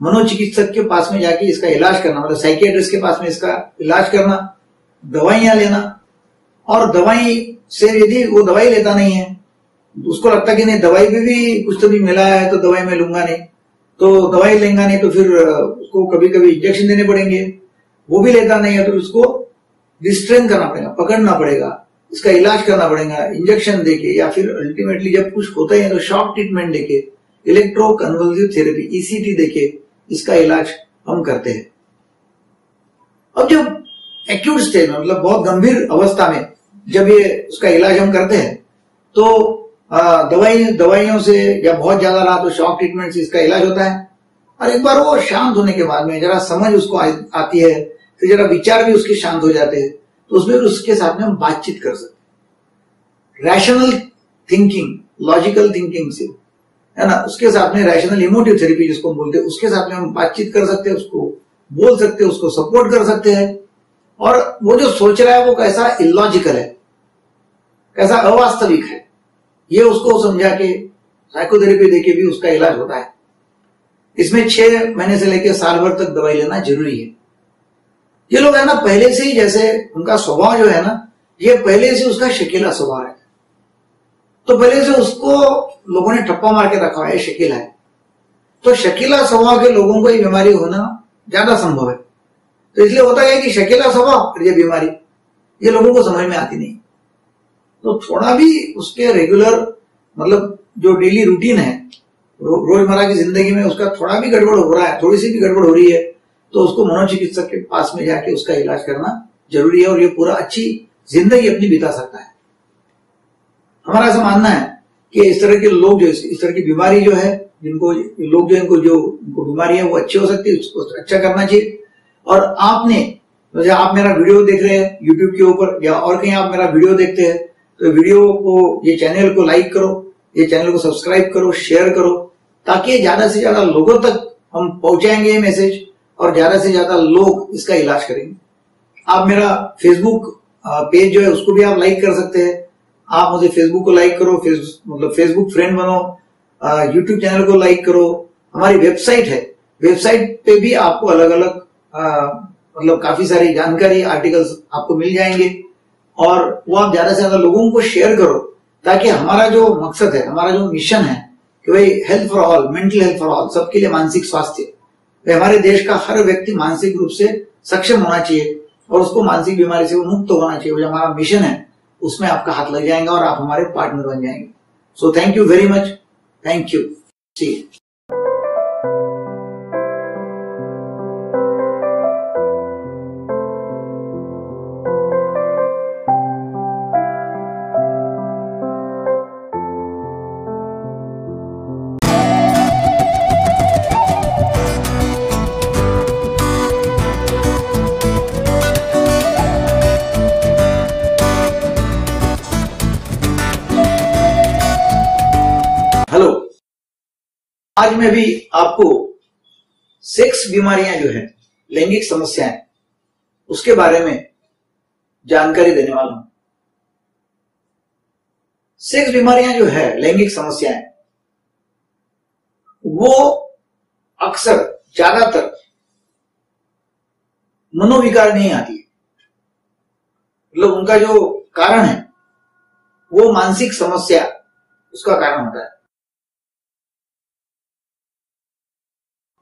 मनोचिकित्सक के पास में जाके इसका इलाज करना मतलब साइकियाट्रिस्ट के पास में इसका इलाज करना दवाइयाँ लेना। और दवाई से यदि वो दवाई लेता नहीं है उसको लगता कि नहीं दवाई भी, भी कुछ तो भी मिला है तो दवाई मैं लूँगा नहीं। तो दवाई लेंगा नहीं तो फिर उसको कभी कभी इंजेक्शन देने पड़ेंगे। वो भी लेता नहीं है तो उसको रिस्ट्रेन करना पड़ेगा पकड़ना पड़ेगा। इसका इलाज करना पड़ेगा इंजेक्शन देके या फिर अल्टीमेटली जब कुछ होता है तो शॉक ट्रीटमेंट देके इलेक्ट्रो कन्वर्सिव थेरेपी ईसीटी देके इसका इलाज हम करते हैं। अब जब एक्यूट स्टेज मतलब बहुत गंभीर अवस्था में जब ये उसका इलाज हम करते हैं तो दवाई, दवाइयों से या बहुत ज़्यादा रहा तो शॉक ट्रीटमेंट से इसका इलाज होता है। और एक बार वो शांत होने के बाद में जरा समझ उसको आती है, फिर जरा विचार भी उसके शांत हो जाते हैं। तो उसमें उसके साथ में हम बातचीत कर सकते रैशनल थिंकिंग लॉजिकल थिंकिंग से, है ना? उसके साथ में रैशनल इमोटिव थेरेपी जिसको हम बोलते हैं, उसके साथ में हम बातचीत कर सकते हैं, उसको बोल सकते हैं, उसको सपोर्ट कर सकते हैं। और वो जो सोच रहा है, वो कैसा इलॉजिकल है, कैसा अवास्तविक है, ये उसको समझा के साइकोथेरेपी देके भी उसका इलाज होता है। इसमें छह महीने से लेकर साल भर तक दवाई लेना ज़रूरी है। ये लोग है ना पहले से ही जैसे उनका स्वभाव जो है ना ये पहले से उसका शकीला स्वभाव है। तो पहले से उसको लोगों ने ठप्पा मार के रखा है शकीला है। तो शकीला स्वभाव के लोगों को ये बीमारी होना ज़्यादा संभव है। तो इसलिए होता है कि शकीला स्वभाव और ये बीमारी। ये लोगों को समझ में आती नहीं। तो थोड़ा भी उसके रेगुलर मतलब जो डेली रूटीन है रो, रोज़मर्रा की ज़िंदगी में उसका थोड़ा भी गड़बड़ हो रहा है थोड़ी सी भी गड़बड़ हो रही है तो उसको मनोचिकित्सक के पास में जाके उसका इलाज करना ज़रूरी है और ये पूरा अच्छी ज़िंदगी अपनी बिता सकता है। हमारा ऐसा मानना है कि इस तरह के लोग जो, इस तरह की बीमारी जो है, जिनको, लोग जो इनको जो, इनको बीमारी है, वो अच्छी हो सकती है, उसको अच्छा करना चाहिए। और आपने, जैसे आप मेरा वीडियो देख रहे हैं यूट्यूब के ऊपर, या और कहीं आप मेरा वीडियो देखते हैं तो वीडियो को, ये चैनल को लाइक करो, ये चैनल को सब्सक्राइब करो, शेयर करो, ताकि ज़्यादा से ज़्यादा लोगों तक हम पहुंचाएँगे ये मैसेज। और ज़्यादा से ज़्यादा लोग इसका इलाज करेंगे। आप मेरा फेसबुक पेज जो है उसको भी आप लाइक कर सकते हैं। आप मुझे फेसबुक को लाइक करो फेस, मतलब फेसबुक फ्रेंड बनो यूट्यूब चैनल को लाइक करो। हमारी वेबसाइट है। वेबसाइट पे भी आपको अलग अलग मतलब काफ़ी सारी जानकारी आर्टिकल्स आपको मिल जाएँगे। और वो आप ज़्यादा से ज़्यादा लोगों को शेयर करो ताकि हमारा जो मकसद है हमारा जो मिशन है कि भाई health for all mental health for all सबके लिए मानसिक स्वास्थ्य। हमारे देश का हर व्यक्ति मानसिक रूप से सक्षम होना चाहिए और उसको मानसिक बीमारी से मुक्त होना चाहिए। जो हमारा मिशन है, उसमें आपका हाथ लग जाएगा और आप हमारे पार्टनर बन जाएँगे। So thank you very much thank you see आज मैं भी आपको सेक्स बीमारियाँ जो है, लैंगिक समस्याएँ, उसके बारे में जानकारी देने वाला हूँ। सेक्स बीमारियाँ जो है, लैंगिक समस्याएँ, वो अक्सर ज़्यादातर मनोविकार नहीं आती मतलब उनका जो कारण है, वो मानसिक समस्या, उसका कारण होता है।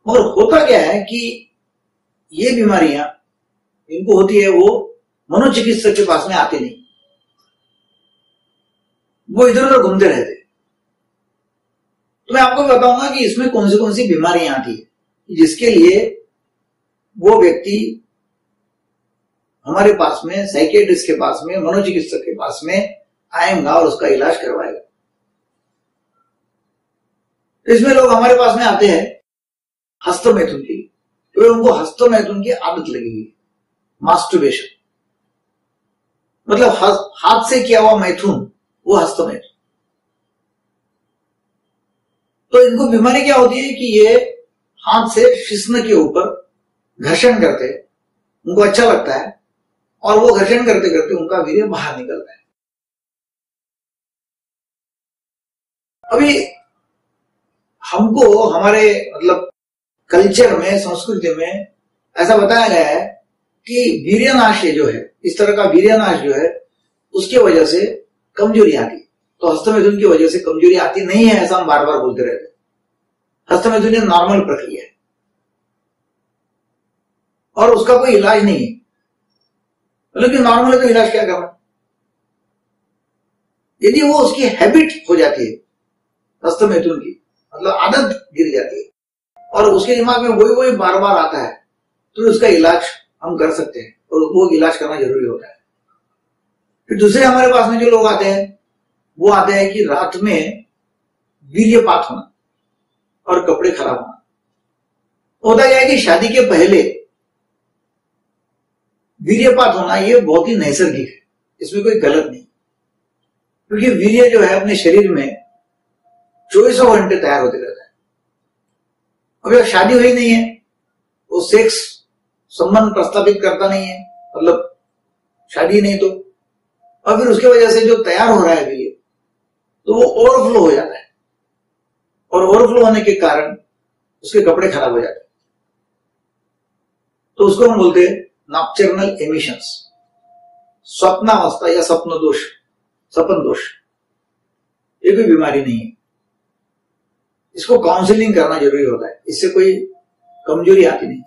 मगर होता क्या है कि ये बीमारियाँ इनको होती है, वो मनोचिकित्सक के पास में आते नहीं। वो इधर उधर घूमते रहते। तो मैं आपको बताऊँगा कि इसमें कौन सी कौन सी बीमारियाँ आती है, जिसके लिए वो व्यक्ति हमारे पास में साइकेट्रिस्ट के पास में, मनोचिकित्सक के पास में आएगा और उसका इलाज करवाएगा। इसमें लोग हमारे पास में आते हैं हस्त मैथुन की तो उनको हस्त मैथुन की आदत लगी हुई मास्टरबेशन मतलब हाथ से किया हुआ मैथुन, वो हस्त मैथुन तो इनको बीमारी क्या होती है कि ये हाथ से शिश्न के ऊपर घर्षण करते उनको अच्छा लगता है, और वो घर्षण करते करते उनका वीर्य बाहर निकलता है। अभी हमको हमारे मतलब कल्चर में, संस्कृति में ऐसा बताया गया है कि वीर्यनाश जो है, इस तरह का वीर्यनाश जो है, उसकी वजह से कमज़ोरी आती तो हस्तमैथुन की वजह से कमज़ोरी आती नहीं है, ऐसा हम बार बार बोलते रहते हस्तमैथुन नॉर्मल प्रक्रिया है। और उसका कोई इलाज नहीं है। मतलब लेकिन नॉर्मल तो इलाज क्या करना यदि वो उसकी हैबिट हो जाती है, हस्तमैथुन की मतलब आदत गिर जाती है और उसके दिमाग में वही वही बार बार आता है। तो उसका इलाज हम कर सकते हैं और वो इलाज करना ज़रूरी होता है। फिर दूसरे हमारे पास में जो लोग आते हैं, वो आते हैं कि रात में वीर्यपात होना और कपड़े खराब होना। होता क्या है कि शादी के पहले वीर्यपात होना ये बहुत ही नैसर्गिक है। इसमें कोई गलत नहीं। क्योंकि वीर्य जो है अपने शरीर में चौबीसों घंटे तैयार होते रहता अभी शादी हुई नहीं है। वो सेक्स संबंध प्रस्तावित करता नहीं है। मतलब शादी नहीं तो। और फिर उसके वजह से जो तैयार हो रहा है अभी तो वो ओवरफ्लो हो जाता है। और ओवरफ्लो होने के कारण उसके कपड़े खराब हो जाते हैं। तो उसको हम बोलते हैं नॉक्चर्नल एमिशंस स्वप्नावस्था या स्वप्न दोष सपन दोष ये कोई बीमारी नहीं है। इसको काउंसलिंग करना ज़रूरी होता है। इससे कोई कमज़ोरी आती नहीं।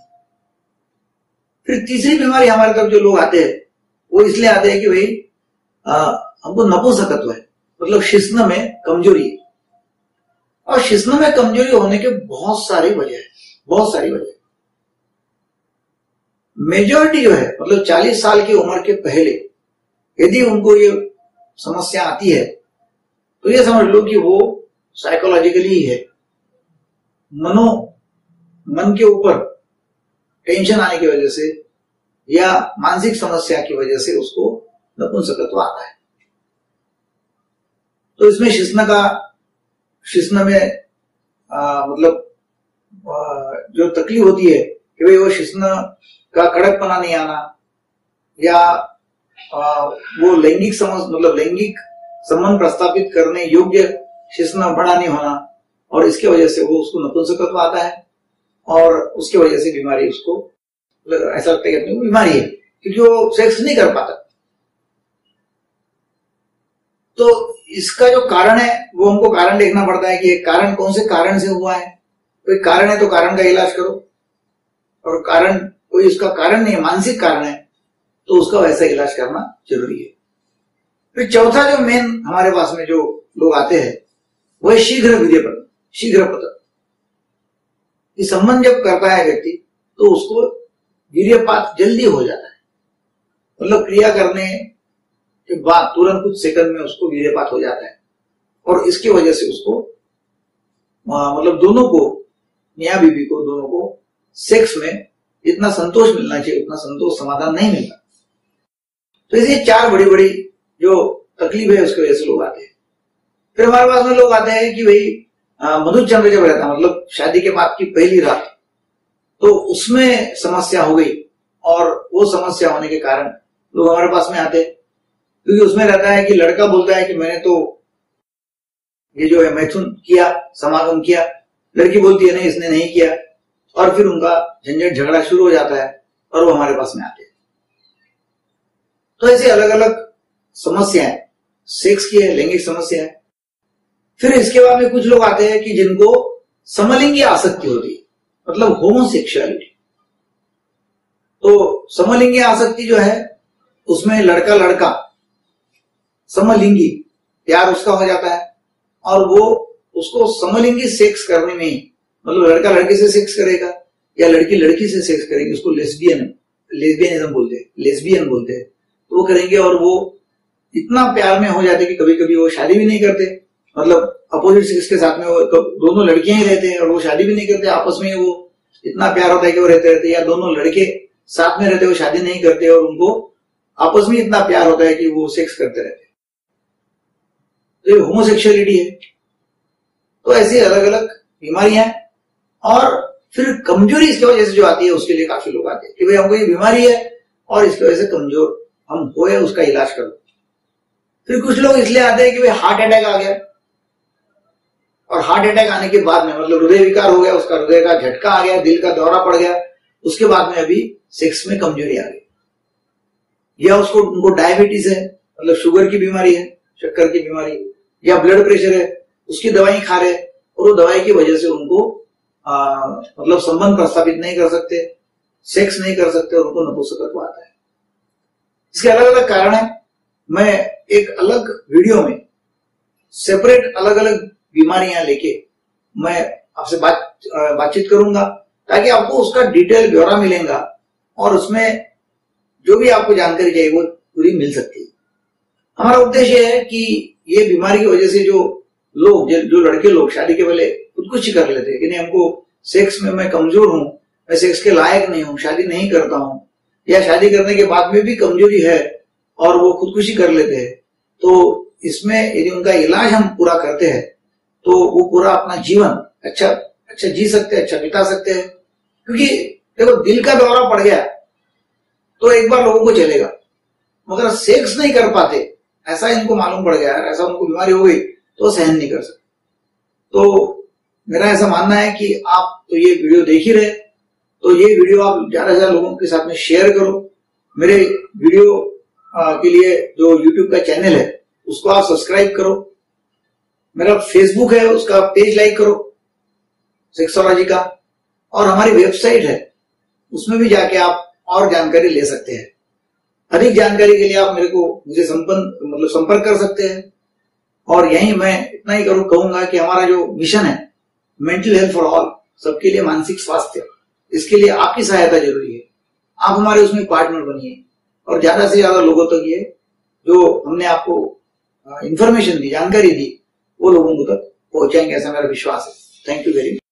फिर तीसरी बीमारी हमारे तरफ़ जो लोग आते हैं, वो इसलिए आते हैं कि भाई हमको नपुंसकत्व है। मतलब शिश्न में कमज़ोरी है। और शिस्न में कमज़ोरी होने के बहुत सारी वजह है। बहुत सारी वजह मेजोरिटी जो है मतलब 40 साल की उम्र के पहले, यदि उनको ये समस्या आती है तो ये समझ लो कि वो साइकोलॉजिकली है। मनो मन के ऊपर टेंशन आने की वजह से या मानसिक समस्या की वजह से उसको नपुंसकत्व आता है। तो इसमें शिस्न का शिस्न में आ, मतलब आ, जो तकलीफ़ होती है कि भाई वो शिस्न का कड़कपना नहीं आना या आ, वो लैंगिक समझ मतलब लैंगिक संबंध प्रस्तापित करने योग्य शिस्न बड़ा नहीं होना और इसके वजह से वो उसको नपुंसकत्व आता है और उसके वजह से बीमारी उसको ऐसा लगता है कि बीमारी है, क्योंकि वो सेक्स नहीं कर पाता। तो इसका जो कारण है, वो हमको कारण देखना पड़ता है कि कारण, कौन से कारण से हुआ है। कोई कारण है तो कारण का इलाज करो। और कारण, कोई उसका कारण नहीं है, मानसिक कारण है तो उसका वैसा इलाज करना ज़रूरी है। फिर चौथा जो मेन हमारे पास में जो लोग आते हैं, वह शीघ्र विद्यपन शीघ्र पतन ये संबंध जब करता है व्यक्ति तो उसको वीर्यपात जल्दी हो जाता है। मतलब क्रिया करने के बाद तुरंत कुछ सेकंड में उसको वीर्यपात हो जाता है। और इसकी वजह से उसको मतलब दोनों को, मियाँ बीबी को, दोनों को सेक्स में इतना संतोष मिलना चाहिए, उतना संतोष, समाधान नहीं मिलता। तो इसे चार बड़ी बड़ी जो तकलीफ़ है, उसकी वजह से लोग आते हैं। फिर हमारे पास में लोग आते हैं कि भाई मधु चंद्र जब रहता मतलब शादी के बाद की पहली रात तो उसमें समस्या हो गई। और वो समस्या होने के कारण लोग हमारे पास में आते, क्योंकि उसमें रहता है कि लड़का बोलता है कि मैंने तो ये जो है मैथुन किया, समागम किया, लड़की बोलती है, नहीं, इसने नहीं किया। और फिर उनका झंझट झगड़ा शुरू हो जाता है और वो हमारे पास में आते हैं। तो ऐसे अलग अलग समस्याएँ, सेक्स की है, लैंगिक समस्या है फिर इसके बाद में कुछ लोग आते हैं कि जिनको समलिंगी आसक्ति होती है मतलब होमोसेक्सुअलिटी तो समलिंगी आसक्ति जो है, उसमें लड़का लड़का, समलिंगी, प्यार उसका हो जाता है, और वो उसको समलिंगी सेक्स करने में मतलब लड़का लड़के से सेक्स करेगा, या लड़की लड़की से सेक्स करेगी, उसको लेस्बियन लेस्बियनिज्म बोलते हैं लेस्बियन बोलते हैं। तो वो करेंगे और वो इतना प्यार में हो जाते कि कभी कभी वो शादी भी नहीं करते। मतलब अपोजिट सेक्स के साथ में वो दोनों लड़कियाँ ही रहते हैं और वो शादी भी नहीं करते, आपस में वो इतना प्यार होता है कि वो रहते रहते या दोनों लड़के साथ में रहते, वो शादी नहीं करते और उनको आपस में इतना प्यार होता है कि वो सेक्स करते रहते तो ये होमोसेक्सुअलिटी है। तो ऐसी अलग अलग बीमारियाँ और फिर कमज़ोरी इसकी वजह से जो आती है, उसके लिए काफ़ी लोग आते हैं कि भाई हमको ये बीमारी है और इसकी वजह से कमज़ोर हम हो उसका इलाज करो। फिर कुछ लोग इसलिए आते हैं कि भाई हार्ट अटैक आ गया। और हार्ट अटैक आने के बाद में मतलब हृदय विकार हो गया उसका हृदय का झटका आ गया दिल का दौरा पड़ गया उसके बाद में अभी सेक्स में कमज़ोरी आ गई। या उसको उनको डायबिटीज़ है मतलब शुगर की बीमारी है शक्कर की बीमारी या ब्लड प्रेशर है उसकी दवाई खा रहे और वो दवाई की वजह से उनको आ, मतलब संबंध प्रस्तावित नहीं कर सकते सेक्स नहीं कर सकते और उनको नपुंसकत्व आता है। इसके अलग अलग कारण है। मैं एक अलग वीडियो में सेपरेट अलग अलग बीमारियाँ लेके मैं आपसे बात बातचीत करूँगा, ताकि आपको उसका डिटेल ब्यौरा मिलेगा और उसमें जो भी आपको जानकारी चाहिए वो पूरी मिल सकती है। हमारा उद्देश्य है कि ये बीमारी की वजह से जो लोग, जो लड़के लोग शादी के पहले खुदकुशी कर लेते हैं, कि नहीं, हमको सेक्स में मैं कमज़ोर हूँ, मैं सेक्स के लायक नहीं हूँ, शादी नहीं करता हूँ, या शादी करने के बाद में भी कमज़ोरी है और वो खुदकुशी कर लेते हैं तो इसमें यदि उनका इलाज हम पूरा करते हैं तो वो पूरा अपना जीवन अच्छा अच्छा जी सकते हैं अच्छा बिता सकते हैं। क्योंकि देखो, दिल का दौरा पड़ गया तो एक बार लोगों को चलेगा। मगर सेक्स नहीं कर पाते, ऐसा इनको मालूम पड़ गया, ऐसा उनको बीमारी हो गई तो सहन नहीं कर सकते। तो मेरा ऐसा मानना है कि आप तो ये वीडियो देख ही रहे तो ये वीडियो आप ज़्यादा से ज़्यादा लोगों के साथ में शेयर करो। मेरे वीडियो के लिए जो यूट्यूब का चैनल है, उसको आप सब्सक्राइब करो। मेरा फेसबुक है, उसका पेज लाइक करो सेक्सोलॉजी का। और हमारी वेबसाइट है, उसमें भी जाके आप और जानकारी ले सकते हैं। अधिक जानकारी के लिए आप मेरे को, मुझे संपर्क मतलब संपर्क कर सकते हैं। और यही मैं इतना ही करूँ, कहूँगा कि हमारा जो मिशन है मेंटल हेल्थ फॉर ऑल सबके लिए मानसिक स्वास्थ्य, इसके लिए आपकी सहायता ज़रूरी है। आप हमारे उसमें पार्टनर बनिए। और ज़्यादा से ज़्यादा लोगों तक तो ये, जो हमने आपको इंफॉर्मेशन दी, जानकारी दी वो लोगों को तक पहुंचाएँगे ऐसा मेरा विश्वास है। थैंक यू वेरी मच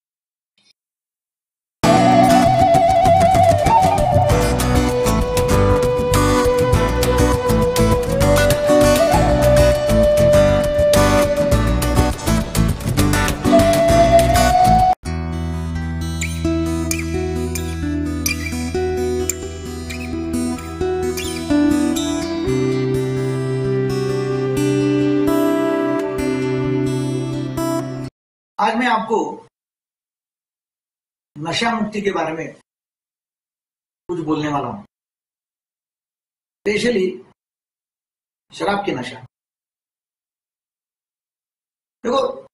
आज मैं आपको? नशा मुक्ति के बारे में कुछ बोलने वाला हूँ। स्पेशली शराब के नशा। देखो,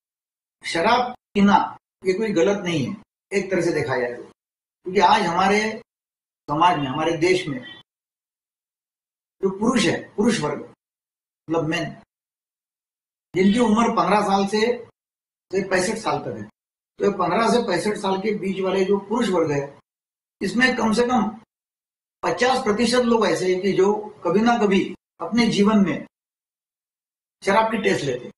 शराब पीना ये कोई गलत नहीं है, एक तरह से देखा जाए तो। क्योंकि आज हमारे समाज में, हमारे देश में जो पुरुष है, पुरुष वर्ग मतलब मैन जिनकी उम्र पंद्रह साल से पैंसठ साल तक है। तो पंद्रह से पैंसठ साल के बीच वाले जो पुरुष वर्ग है, इसमें कम से कम पचास प्रतिशत लोग ऐसे हैं कि जो कभी ना कभी अपने जीवन में शराब की टेस्ट लेते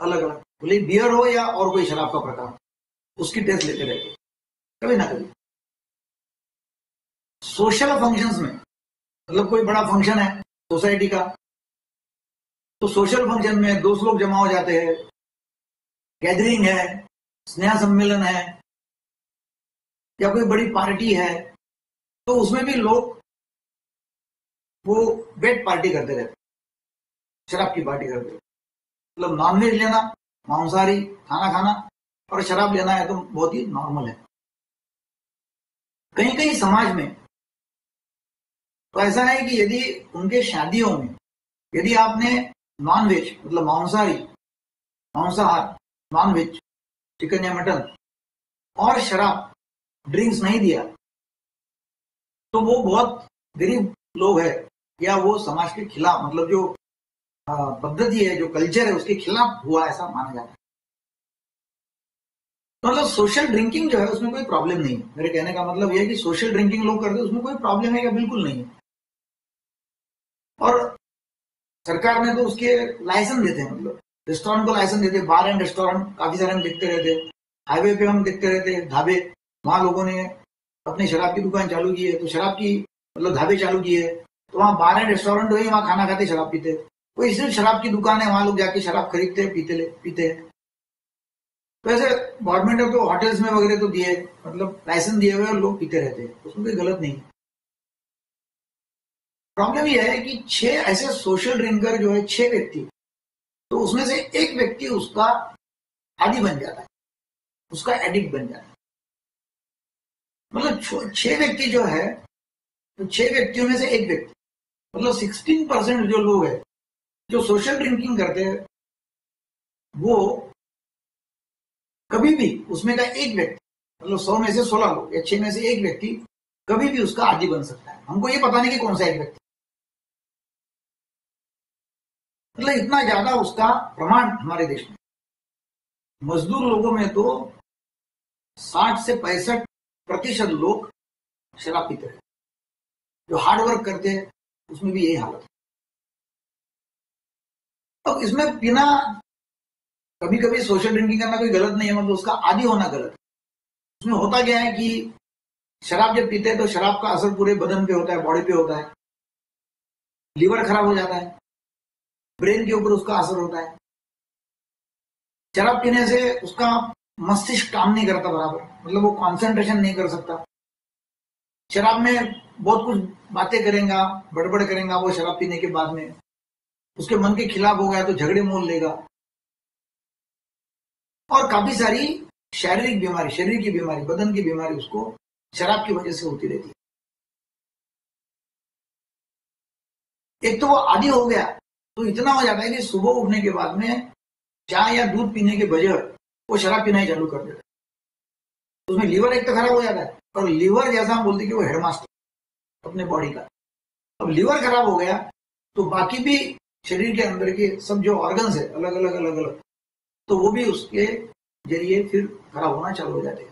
अलग अलग बोले बियर हो या और कोई शराब का प्रकार, उसकी टेस्ट लेते रहते कभी ना कभी। सोशल फ़ंक्शंस में मतलब कोई बड़ा फ़ंक्शन है सोसाइटी का तो सोशल फ़ंक्शन में दोस्त लोग जमा हो जाते हैं गैदरिंग है, स्नेह सम्मेलन है, या कोई बड़ी पार्टी है तो उसमें भी लोग वो बेड पार्टी करते रहते शराब की पार्टी करते मतलब नॉनवेज लेना, मांसाहारी, खाना खाना, और शराब लेना है तो बहुत ही नॉर्मल है। कहीं कहीं समाज में तो ऐसा है कि यदि उनके शादियों में, यदि आपने नॉनवेज मतलब मांसाहारी, मांसाहार नॉनवेज चिकन या मटन और शराब ड्रिंक्स नहीं दिया। तो वो बहुत गरीब लोग है, या वो समाज के खिलाफ मतलब जो पद्धति है, जो कल्चर है, उसके खिलाफ हुआ ऐसा माना जाता है। तो मतलब सोशल ड्रिंकिंग जो है, उसमें कोई प्रॉब्लम नहीं है। मेरे कहने का मतलब यह है कि सोशल ड्रिंकिंग लोग करते हैं, उसमें कोई प्रॉब्लम है या बिल्कुल नहीं है। और सरकार ने तो उसके लाइसेंस देते हैं मतलब। रेस्टोरेंट को लाइसेंस देते बार एंड रेस्टोरेंट काफ़ी सारे हम देखते रहते हाईवे पे हम देखते रहते ढाबे वहाँ लोगों ने अपनी शराब की दुकान चालू की है तो शराब की मतलब ढाबे चालू किए तो वहाँ बार एंड रेस्टोरेंट हुई वहाँ खाना खाते शराब पीते कोई सिर्फ़ शराब की दुकान है वहाँ लोग जाके शराब खरीदते पीते पीते हैं तो ऐसे गवर्नमेंट ने तो होटल्स में वगैरह तो दिए मतलब लाइसेंस दिए हुए और लोग पीते रहते हैं। उसमें कोई गलत नहीं। प्रॉब्लम यह है कि छह ऐसे सोशल ड्रिंकर जो है, छह व्यक्ति। तो उसमें से एक व्यक्ति उसका आदि बन जाता है। उसका एडिक्ट बन जाता है। मतलब छह व्यक्ति जो है तो छह व्यक्तियों में से एक व्यक्ति मतलब सिक्सटीन परसेंट जो लोग है, जो सोशल ड्रिंकिंग करते हैं, वो कभी भी उसमें का एक व्यक्ति मतलब सौ में से सोलह लोग या छह में से एक व्यक्ति कभी भी उसका आदि बन सकता है। हमको ये पता नहीं कि कौन सा एक व्यक्ति मतलब इतना ज़्यादा उसका प्रमाण हमारे देश में मजदूर लोगों में तो साठ से पैंसठ प्रतिशत लोग शराब पीते हैं जो हार्ड वर्क करते हैं उसमें भी यही हालत है अब इसमें पीना कभी कभी सोशल ड्रिंकिंग करना कोई गलत नहीं है मतलब उसका आदि होना गलत है उसमें होता क्या है कि शराब जब पीते हैं तो शराब का असर पूरे बदन पे होता है बॉडी पे होता है लीवर खराब हो जाता है ब्रेन के ऊपर उसका असर होता है। शराब पीने से उसका मस्तिष्क काम नहीं करता बराबर मतलब वो कंसंट्रेशन नहीं कर सकता। शराब में बहुत कुछ बातें करेगा, बड़बड़ करेगा वो शराब पीने के बाद में। उसके मन के खिलाफ हो गया तो झगड़े मोल लेगा। और काफ़ी सारी शारीरिक बीमारी, शरीर की बीमारी, बदन की बीमारी उसको शराब की वजह से होती रहती है। एक तो वो आदि हो गया तो इतना हो जाता है कि सुबह उठने के बाद में चाय या दूध पीने के बजाय वो शराब पीना ही चालू कर देता है। तो उसमें लीवर एक तो खराब हो जाता है और लीवर जैसा हम बोलते कि वो हेडमास्टर अपने बॉडी का। अब लीवर खराब हो गया तो बाकी भी शरीर के अंदर के सब जो ऑर्गन्स है, अलग अलग अलग अलग तो वो भी उसके ज़रिए फिर खराब होना चालू हो जाते हैं।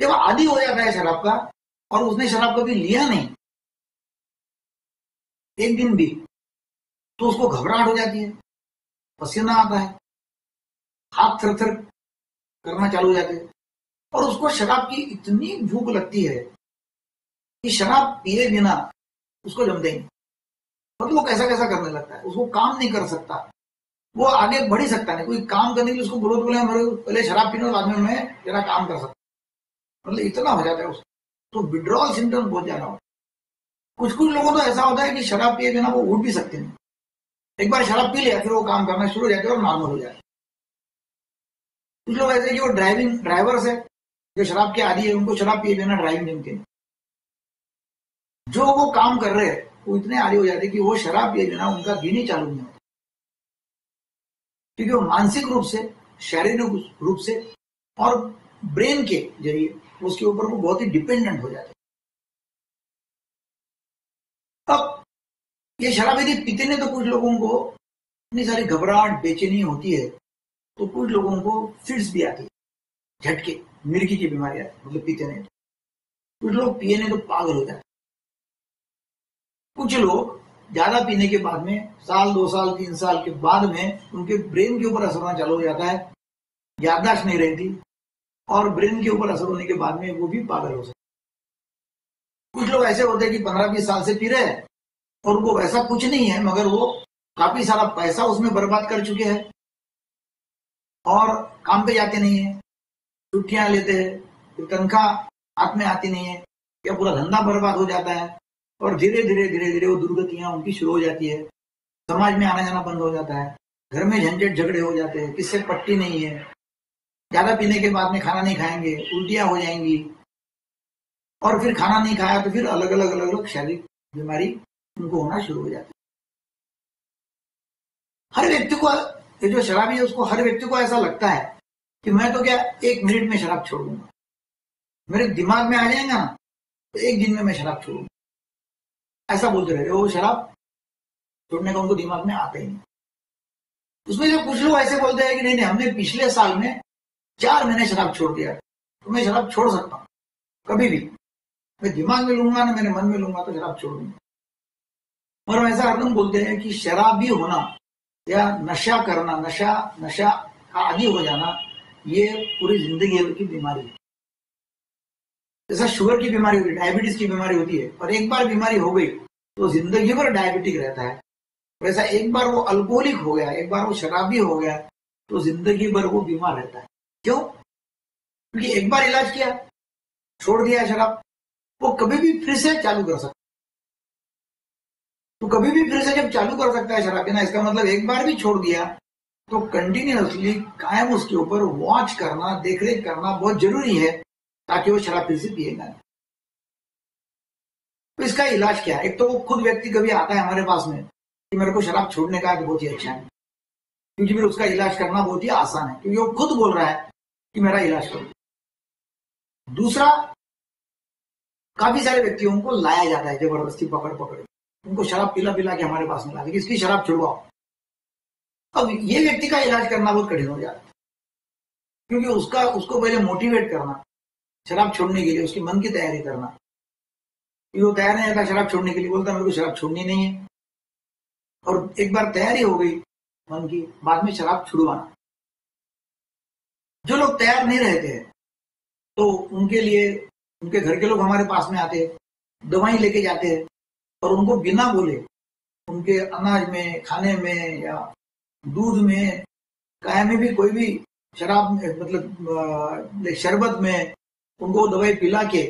जब आदि हो जाता है शराब का, और उसने शराब कभी लिया नहीं, एक दिन भी तो उसको घबराहट हो जाती है। पसीना आता है। हाथ थर थर करना चालू हो जाते हैं। और उसको शराब की इतनी भूख लगती है कि शराब पिए बिना उसको जमते ही मतलब वो कैसा कैसा करने लगता है। उसको काम नहीं कर सकता। वो आगे बढ़ ही सकता नहीं। कोई काम करने के लिए उसको बोलो तो बोले पहले शराब पीने बाद में मैं तेरा काम कर सकता मतलब इतना हो जाता है उसको। तो विड्रॉल सिम्टम्स बहुत ज़्यादा होता है। कुछ कुछ लोगों तो ऐसा होता है कि शराब पिए बिना वो उठ भी सकते नहीं। एक बार शराब पी लिया, फिर वो काम करना शुरू हो जाते और नॉर्मल हो जाते कुछ लोग ऐसे कि वो ड्राइविंग ड्राइवर्स है, जो शराब के आदि है, उनको शराब पिए बिना ड्राइविंग जमते जो वो काम कर रहे हैं, वो इतने आदि हो जाते कि वो शराब पिए बिना उनका दिन ही चालू नहीं होता। क्योंकि वो मानसिक रूप से, शारीरिक रूप से और ब्रेन के ज़रिए उसके ऊपर वो बहुत ही डिपेंडेंट हो जाते ये शराब यदि पीते ने तो कुछ लोगों को इतनी सारी घबराहट, बेचैनी होती है तो कुछ लोगों को फिट्स भी आती है, झटके, मिर्गी की बीमारी आती है मतलब पीते नहीं। कुछ लोग पिए नहीं तो पागल हो जाते कुछ लोग ज़्यादा पीने के बाद में, साल, दो साल, तीन साल के बाद में उनके ब्रेन के ऊपर असर होना चालू हो जाता है, याददाश्त नहीं रहती, और ब्रेन के ऊपर असर होने के बाद में वो भी पागल हो सकते कुछ लोग ऐसे होते हैं कि पंद्रह बीस साल से पी रहे हैं और उनको वैसा कुछ नहीं है, मगर वो काफ़ी सारा पैसा उसमें बर्बाद कर चुके हैं और काम पे जाते नहीं है, छुट्टियाँ लेते हैं, फिर तनख्वाह हाथ में आती नहीं है, या पूरा धंधा बर्बाद हो जाता है और धीरे धीरे धीरे धीरे वो दुर्गतियाँ उनकी शुरू हो जाती है। समाज में आना जाना बंद हो जाता है, घर में झंझट झगड़े हो जाते हैं, किससे पट्टी नहीं है। ज़्यादा पीने के बाद में खाना नहीं खाएँगे, उल्टियाँ हो जाएँगी। और फिर खाना नहीं खाया तो फिर अलग अलग अलग अलग शारीरिक बीमारी उनको होना शुरू हो जाता है। हर व्यक्ति को, ये जो शराबी है, उसको हर व्यक्ति को ऐसा लगता है कि मैं तो क्या एक मिनट में शराब छोड़ दूँगा। मेरे दिमाग में आ जाएगा ना तो एक दिन में मैं शराब छोड़ूँगा ऐसा बोलते रहते वो शराब छोड़ने का उनको दिमाग में आता ही नहीं। उसमें जो कुछ लोग ऐसे बोलते हैं कि नहीं नहीं, हमने पिछले साल में चार महीने शराब छोड़ दिया तो मैं शराब छोड़ सकता हूँ, कभी भी। मैं दिमाग में लूँगा ना मेरे मन में लूँगा तो शराब छोड़ दूँगा। और ऐसा हरदम बोलते हैं कि शराबी होना या नशा करना, नशा नशा का आदि हो जाना, ये पूरी ज़िंदगी की बीमारी है। जैसा शुगर की बीमारी होती है, डायबिटीज़ की बीमारी होती है, और एक बार बीमारी हो गई तो ज़िंदगी भर डायबिटिक रहता है। वैसा एक बार वो अल्कोहलिक हो गया, एक बार वो शराबी हो गया तो ज़िंदगी भर वो बीमार रहता है। क्यों? क्योंकि एक बार इलाज किया, छोड़ दिया शराब, वो कभी भी फिर से चालू कर सकता तो कभी भी फिर से जब चालू कर सकता है शराब पीना इसका मतलब एक बार भी छोड़ दिया तो कंटिन्यूसली कायम उसके ऊपर वॉच करना, देखरेख करना बहुत ज़रूरी है, ताकि वो शराब फिर से पिएगा तो इसका इलाज क्या है? एक तो वो खुद व्यक्ति कभी आता है हमारे पास में, कि मेरे को शराब छोड़ने का तो बहुत ही अच्छा है। क्योंकि फिर उसका इलाज करना बहुत ही आसान है, क्योंकि वो खुद बोल रहा है कि मेरा इलाज करो। दूसरा, काफ़ी सारे व्यक्तियों को लाया जाता है, ज़बरदस्ती पकड़ पकड़ उनको शराब पिला पिला के हमारे पास में ला इसकी शराब छुड़वाओ। अब ये व्यक्ति का इलाज करना बहुत कठिन हो जाता है। क्योंकि उसका, उसको पहले मोटिवेट करना, शराब छोड़ने के लिए, उसकी मन की तैयारी करना। वो तैयार नहीं रहता शराब छोड़ने के लिए, बोलता मेरे को शराब छोड़नी नहीं है। और एक बार तैयारी हो गई मन की, बाद में शराब छुड़वाना। जो लोग तैयार नहीं रहते हैं तो उनके लिए, उनके घर के लोग हमारे पास में आते हैं, दवाई लेके जाते हैं। और उनको बिना बोले उनके अनाज में खाने में या दूध में काय में भी कोई भी शराब मतलब शरबत में उनको दवाई पिला के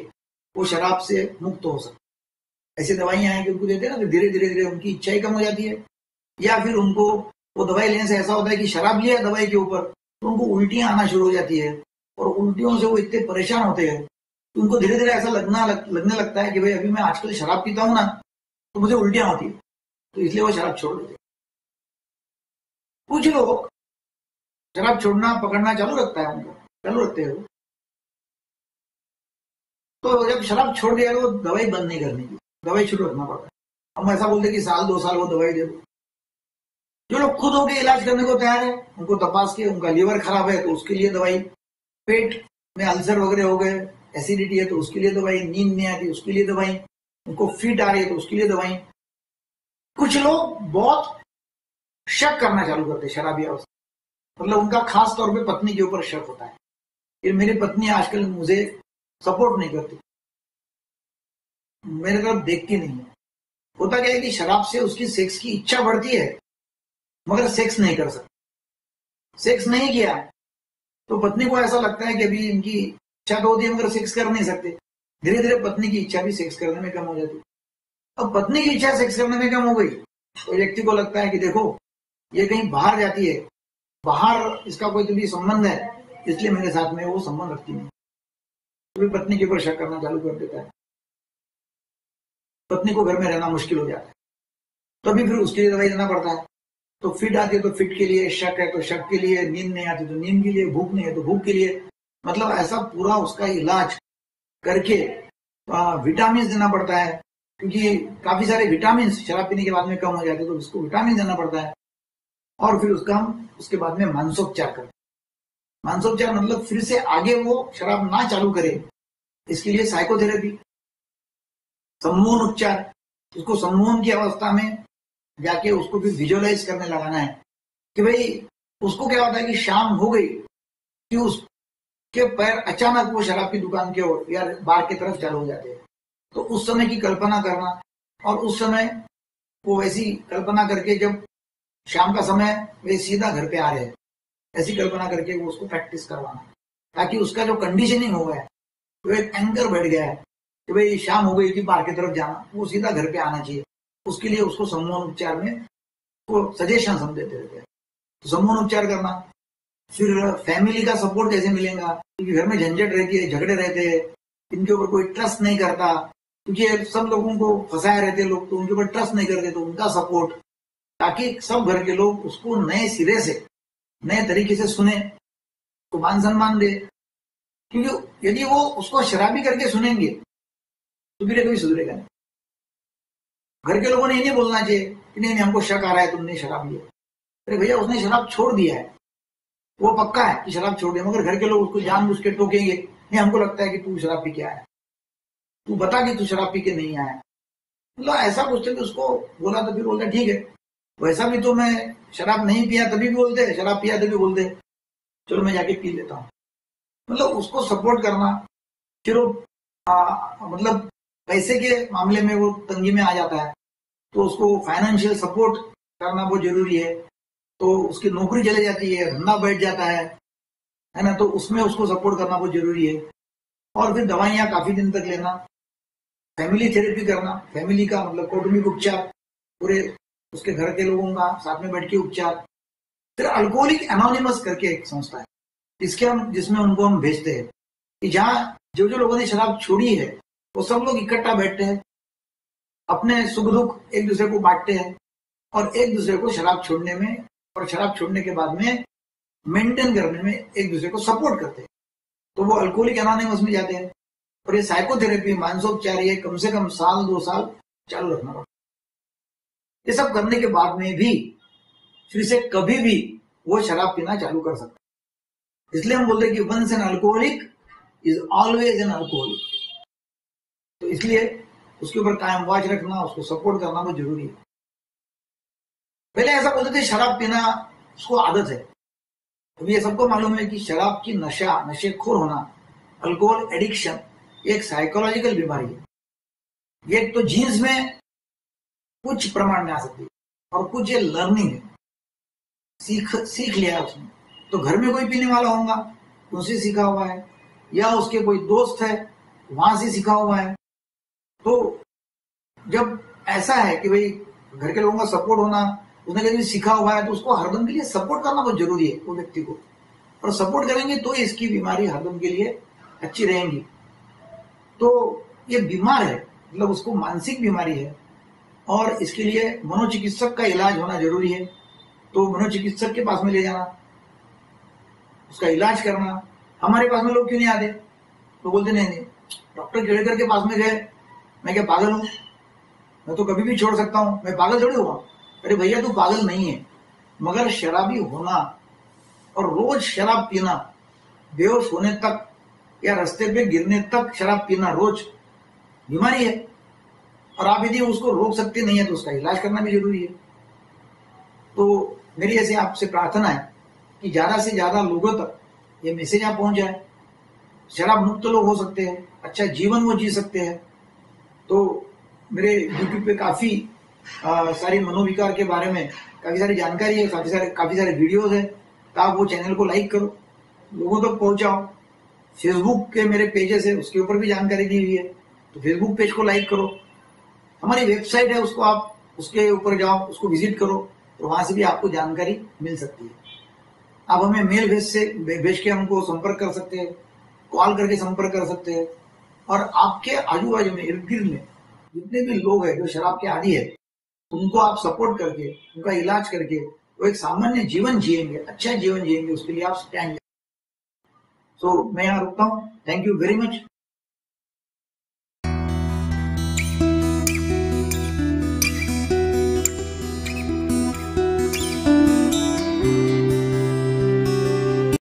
वो शराब से मुक्त हो सकते ऐसी दवाइयाँ हैं कि उनको देते हैं ना धीरे धीरे धीरे उनकी इच्छा कम हो जाती है। या फिर उनको वो दवाई लेने से ऐसा होता है कि शराब लिया दवाई के ऊपर तो उनको उल्टियाँ आना शुरू हो जाती है। और उल्टियों से वो इतने परेशान होते हैं तो उनको धीरे धीरे ऐसा लगना लग, लगने लगता है कि भाई अभी मैं आजकल शराब पीता हूँ ना तो मुझे उल्टियाँ होती है। तो इसलिए वो शराब छोड़ देते कुछ लोग शराब छोड़ना, पकड़ना चालू रखता है उनको, चालू रखते हैं तो जब शराब छोड़ दिया तो दवाई बंद नहीं करनी की, दवाई शुरू रखना पड़ता है। हम ऐसा बोलते कि साल, दो साल वो दवाई दे दो। जो लोग खुद होके इलाज करने को तैयार है, उनको तपास के, उनका लीवर खराब है तो उसके लिए दवाई, पेट में अल्सर वगैरह हो गए, एसिडिटी है तो उसके लिए दवाई, नींद नहीं आती, उसके लिए दवाई। उनको फिट आ रही है तो उसके लिए दवाई। कुछ लोग बहुत शक करना चालू करते शराबी अवस्था। मतलब उनका खास तौर पे पत्नी के ऊपर शक होता है। कि मेरी पत्नी आजकल मुझे सपोर्ट नहीं करती। मेरे तरफ़ देखती नहीं है। होता क्या है कि शराब से उसकी सेक्स की इच्छा बढ़ती है, मगर सेक्स नहीं कर सकती। सेक्स नहीं किया तो पत्नी को ऐसा लगता है कि अभी इनकी इच्छा तो होती है, मगर सेक्स कर नहीं सकते। धीरे धीरे पत्नी की इच्छा भी सेक्स करने में कम हो जाती अब पत्नी की इच्छा सेक्स करने में कम हो गई। तो व्यक्ति को लगता है कि देखो, ये कहीं बाहर जाती है। बाहर इसका कोई तो भी संबंध है, इसलिए मेरे साथ में वो संबंध रखती नहीं तो पत्नी के ऊपर शक करना चालू कर देता है। पत्नी को घर में रहना मुश्किल हो जाता है। तभी तो फिर उसके लिए दवाई देना पड़ता है। तो फिट आती है तो फिट के लिए शक है तो शक के लिए नींद नहीं आती तो नींद के लिए, भूख नहीं है तो भूख के लिए। मतलब ऐसा पूरा उसका इलाज करके विटामिन देना पड़ता है, क्योंकि काफ़ी सारे विटामिन शराब पीने के बाद में कम हो जाते हैं तो उसको विटामिन देना पड़ता है। और फिर उसका हम उसके बाद में मानसोपचार करते हैं। मानसोपचार मतलब फिर से आगे वो शराब ना चालू करे, इसके लिए साइकोथेरेपी सम्मोहन उपचार, उसको सम्मोहन की अवस्था में जाके उसको भी विजुअलाइज करने लगाना है कि भाई, उसको क्या होता है कि शाम हो गई, कि उसके पैर अचानक वो शराब की दुकान के ओर या बार की तरफ़ चालू हो जाते हैं। तो उस समय की कल्पना करना और उस समय वो वैसी कल्पना करके जब शाम का समय वे सीधा घर पे आ रहे हैं। ऐसी कल्पना करके वो उसको प्रैक्टिस करवाना। ताकि उसका जो कंडीशनिंग हो गया है तो एक एंकर बैठ गया है कि भाई शाम हो गई थी, बाहर की तरफ़ जाना, वो सीधा घर पे आना चाहिए। उसके लिए उसको सम्मोहन उपचार में को सजेशन हम देते रहते हैं। तो सम्मोहन उपचार करना फिर फैमिली का सपोर्ट कैसे मिलेगा? क्योंकि घर में झंझट रहती है, झगड़े रहते हैं, इनके ऊपर कोई ट्रस्ट नहीं करता। क्योंकि सब लोगों को फंसाए रहते हैं लोग तो उनके ऊपर ट्रस्ट नहीं करते तो उनका सपोर्ट ताकि सब घर के लोग उसको नए सिरे से, नए तरीके से सुने तो मान सम्मान दे। क्योंकि यदि वो उसको शराबी करके सुनेंगे तो फिर कभी सुधरेगा नहीं। घर के लोगों ने ये नहीं बोलना चाहिए कि नहीं नहीं, हमको शक आ रहा है, तुमने शराब लिया अरे भैया, उसने शराब छोड़ दिया है। वो पक्का है कि शराब छोड़ दिया मगर घर के लोग उसको जान बुझ के टोकेंगे। नहीं, हमको लगता है कि तू शराब पी के आया। तू बता कि तू शराब पी के नहीं आया। मतलब ऐसा पूछते उसको बोला तो फिर बोलता ठीक है, वैसा भी तो मैं शराब नहीं पिया, तभी भी बोलते शराब पिया तभी बोलते चलो, मैं जाके पी लेता हूँ। मतलब उसको सपोर्ट करना, फिर वो मतलब पैसे के मामले में वो तंगी में आ जाता है। तो उसको फाइनेंशियल सपोर्ट करना बहुत ज़रूरी है। तो उसकी नौकरी चले जाती है, धंधा बैठ जाता है। है ना? तो उसमें उसको सपोर्ट करना बहुत ज़रूरी है। और फिर दवाइयाँ काफ़ी दिन तक लेना। फैमिली थेरेपी करना। फैमिली का मतलब कौटुंबिक उपचार। पूरे उसके घर के लोगों का साथ में बैठ के उपचार। फिर अल्कोहलिक एनोनिमस करके एक संस्था है। इसके हम, जिसमें उनको हम भेजते हैं। कि जहाँ जो जो लोगों ने शराब छोड़ी है, वो सब लोग इकट्ठा बैठते हैं। अपने सुख दुख एक दूसरे को बांटते हैं। और एक दूसरे को शराब छोड़ने में और शराब छोड़ने के बाद में मेंटेन करने में एक दूसरे को सपोर्ट करते हैं। तो वो अल्कोहलिक एनोनिमस में जाते हैं। और ये साइकोथेरेपी मानसोपचार ये कम से कम साल, दो साल चालू रखना पड़ता ये सब करने के बाद में भी, फिर से कभी भी वो शराब पीना चालू कर सकता इसलिए हम बोलते हैं कि once an alcoholic is always an alcoholic तो इसलिए उसके ऊपर कायम वाच रखना, उसको सपोर्ट करना बहुत ज़रूरी है। पहले ऐसा बोलते थे, शराब पीना उसको आदत है। अभी ये सबको मालूम है कि शराब की नशा नशे नशेखोर होना अल्कोहल एडिक्शन एक साइकोलॉजिकल बीमारी है। ये तो जीन्स में कुछ प्रमाण में आ सकती है और कुछ ये लर्निंग है। सीख सीख लिया उसने। तो घर में कोई पीने वाला होगा उनसे सीखा हुआ है, या उसके कोई दोस्त है, वहाँ से सीखा हुआ है। तो जब ऐसा है कि भाई घर के लोगों का सपोर्ट होना उसने कभी सीखा हुआ है तो उसको हरदम के लिए सपोर्ट करना बहुत ज़रूरी है, वो व्यक्ति को। और सपोर्ट करेंगे तो इसकी बीमारी हरदम के लिए अच्छी रहेंगी। तो ये बीमार है मतलब उसको मानसिक बीमारी है और इसके लिए मनोचिकित्सक का इलाज होना ज़रूरी है। तो मनोचिकित्सक के पास में ले जाना, उसका इलाज करना। हमारे पास में लोग क्यों नहीं आते? तो बोलते, नहीं नहीं, डॉक्टर केड़कर के पास में गए, मैं क्या पागल हूँ? मैं तो कभी भी छोड़ सकता हूँ, मैं पागल थोड़ी हुआ अरे भैया, तू पागल नहीं है। मगर शराबी होना और रोज शराब पीना, बेहोश होने तक या रास्ते पे गिरने तक शराब पीना रोज बीमारी है। और आप यदि उसको रोक सकते नहीं है तो उसका इलाज करना भी ज़रूरी है। तो मेरी ऐसे आपसे प्रार्थना है कि ज़्यादा से ज़्यादा लोगों तक ये मैसेज आप पहुँच जाए। शराब मुक्त लोग हो सकते हैं अच्छा जीवन वो जी सकते हैं। तो मेरे यूट्यूब पे काफ़ी सारी मनोविकार के बारे में काफ़ी सारी जानकारी है, काफ़ी सारे काफ़ी सारे वीडियोस है। तो आप वो चैनल को लाइक करो, लोगों तक तो पहुंचाओ। फेसबुक के मेरे पेजेस है, उसके ऊपर भी जानकारी दी हुई है। तो फेसबुक पेज को लाइक करो। हमारी वेबसाइट है, उसको आप उसके ऊपर जाओ, उसको विज़िट करो तो वहाँ से भी आपको जानकारी मिल सकती है। आप हमें मेल भेज से भेज के हमको संपर्क कर सकते हैं कॉल करके संपर्क कर सकते हैं। और आपके आजू बाजू में इर्द गिर्द में जितने भी लोग हैं जो शराब के आदि है उनको आप सपोर्ट करके उनका इलाज करके वो एक सामान्य जीवन जिएँगे अच्छा जीवन जिएँगे उसके लिए आप स्टैंड सो so, मैं यहाँ रुकता हूँ. Thank you very much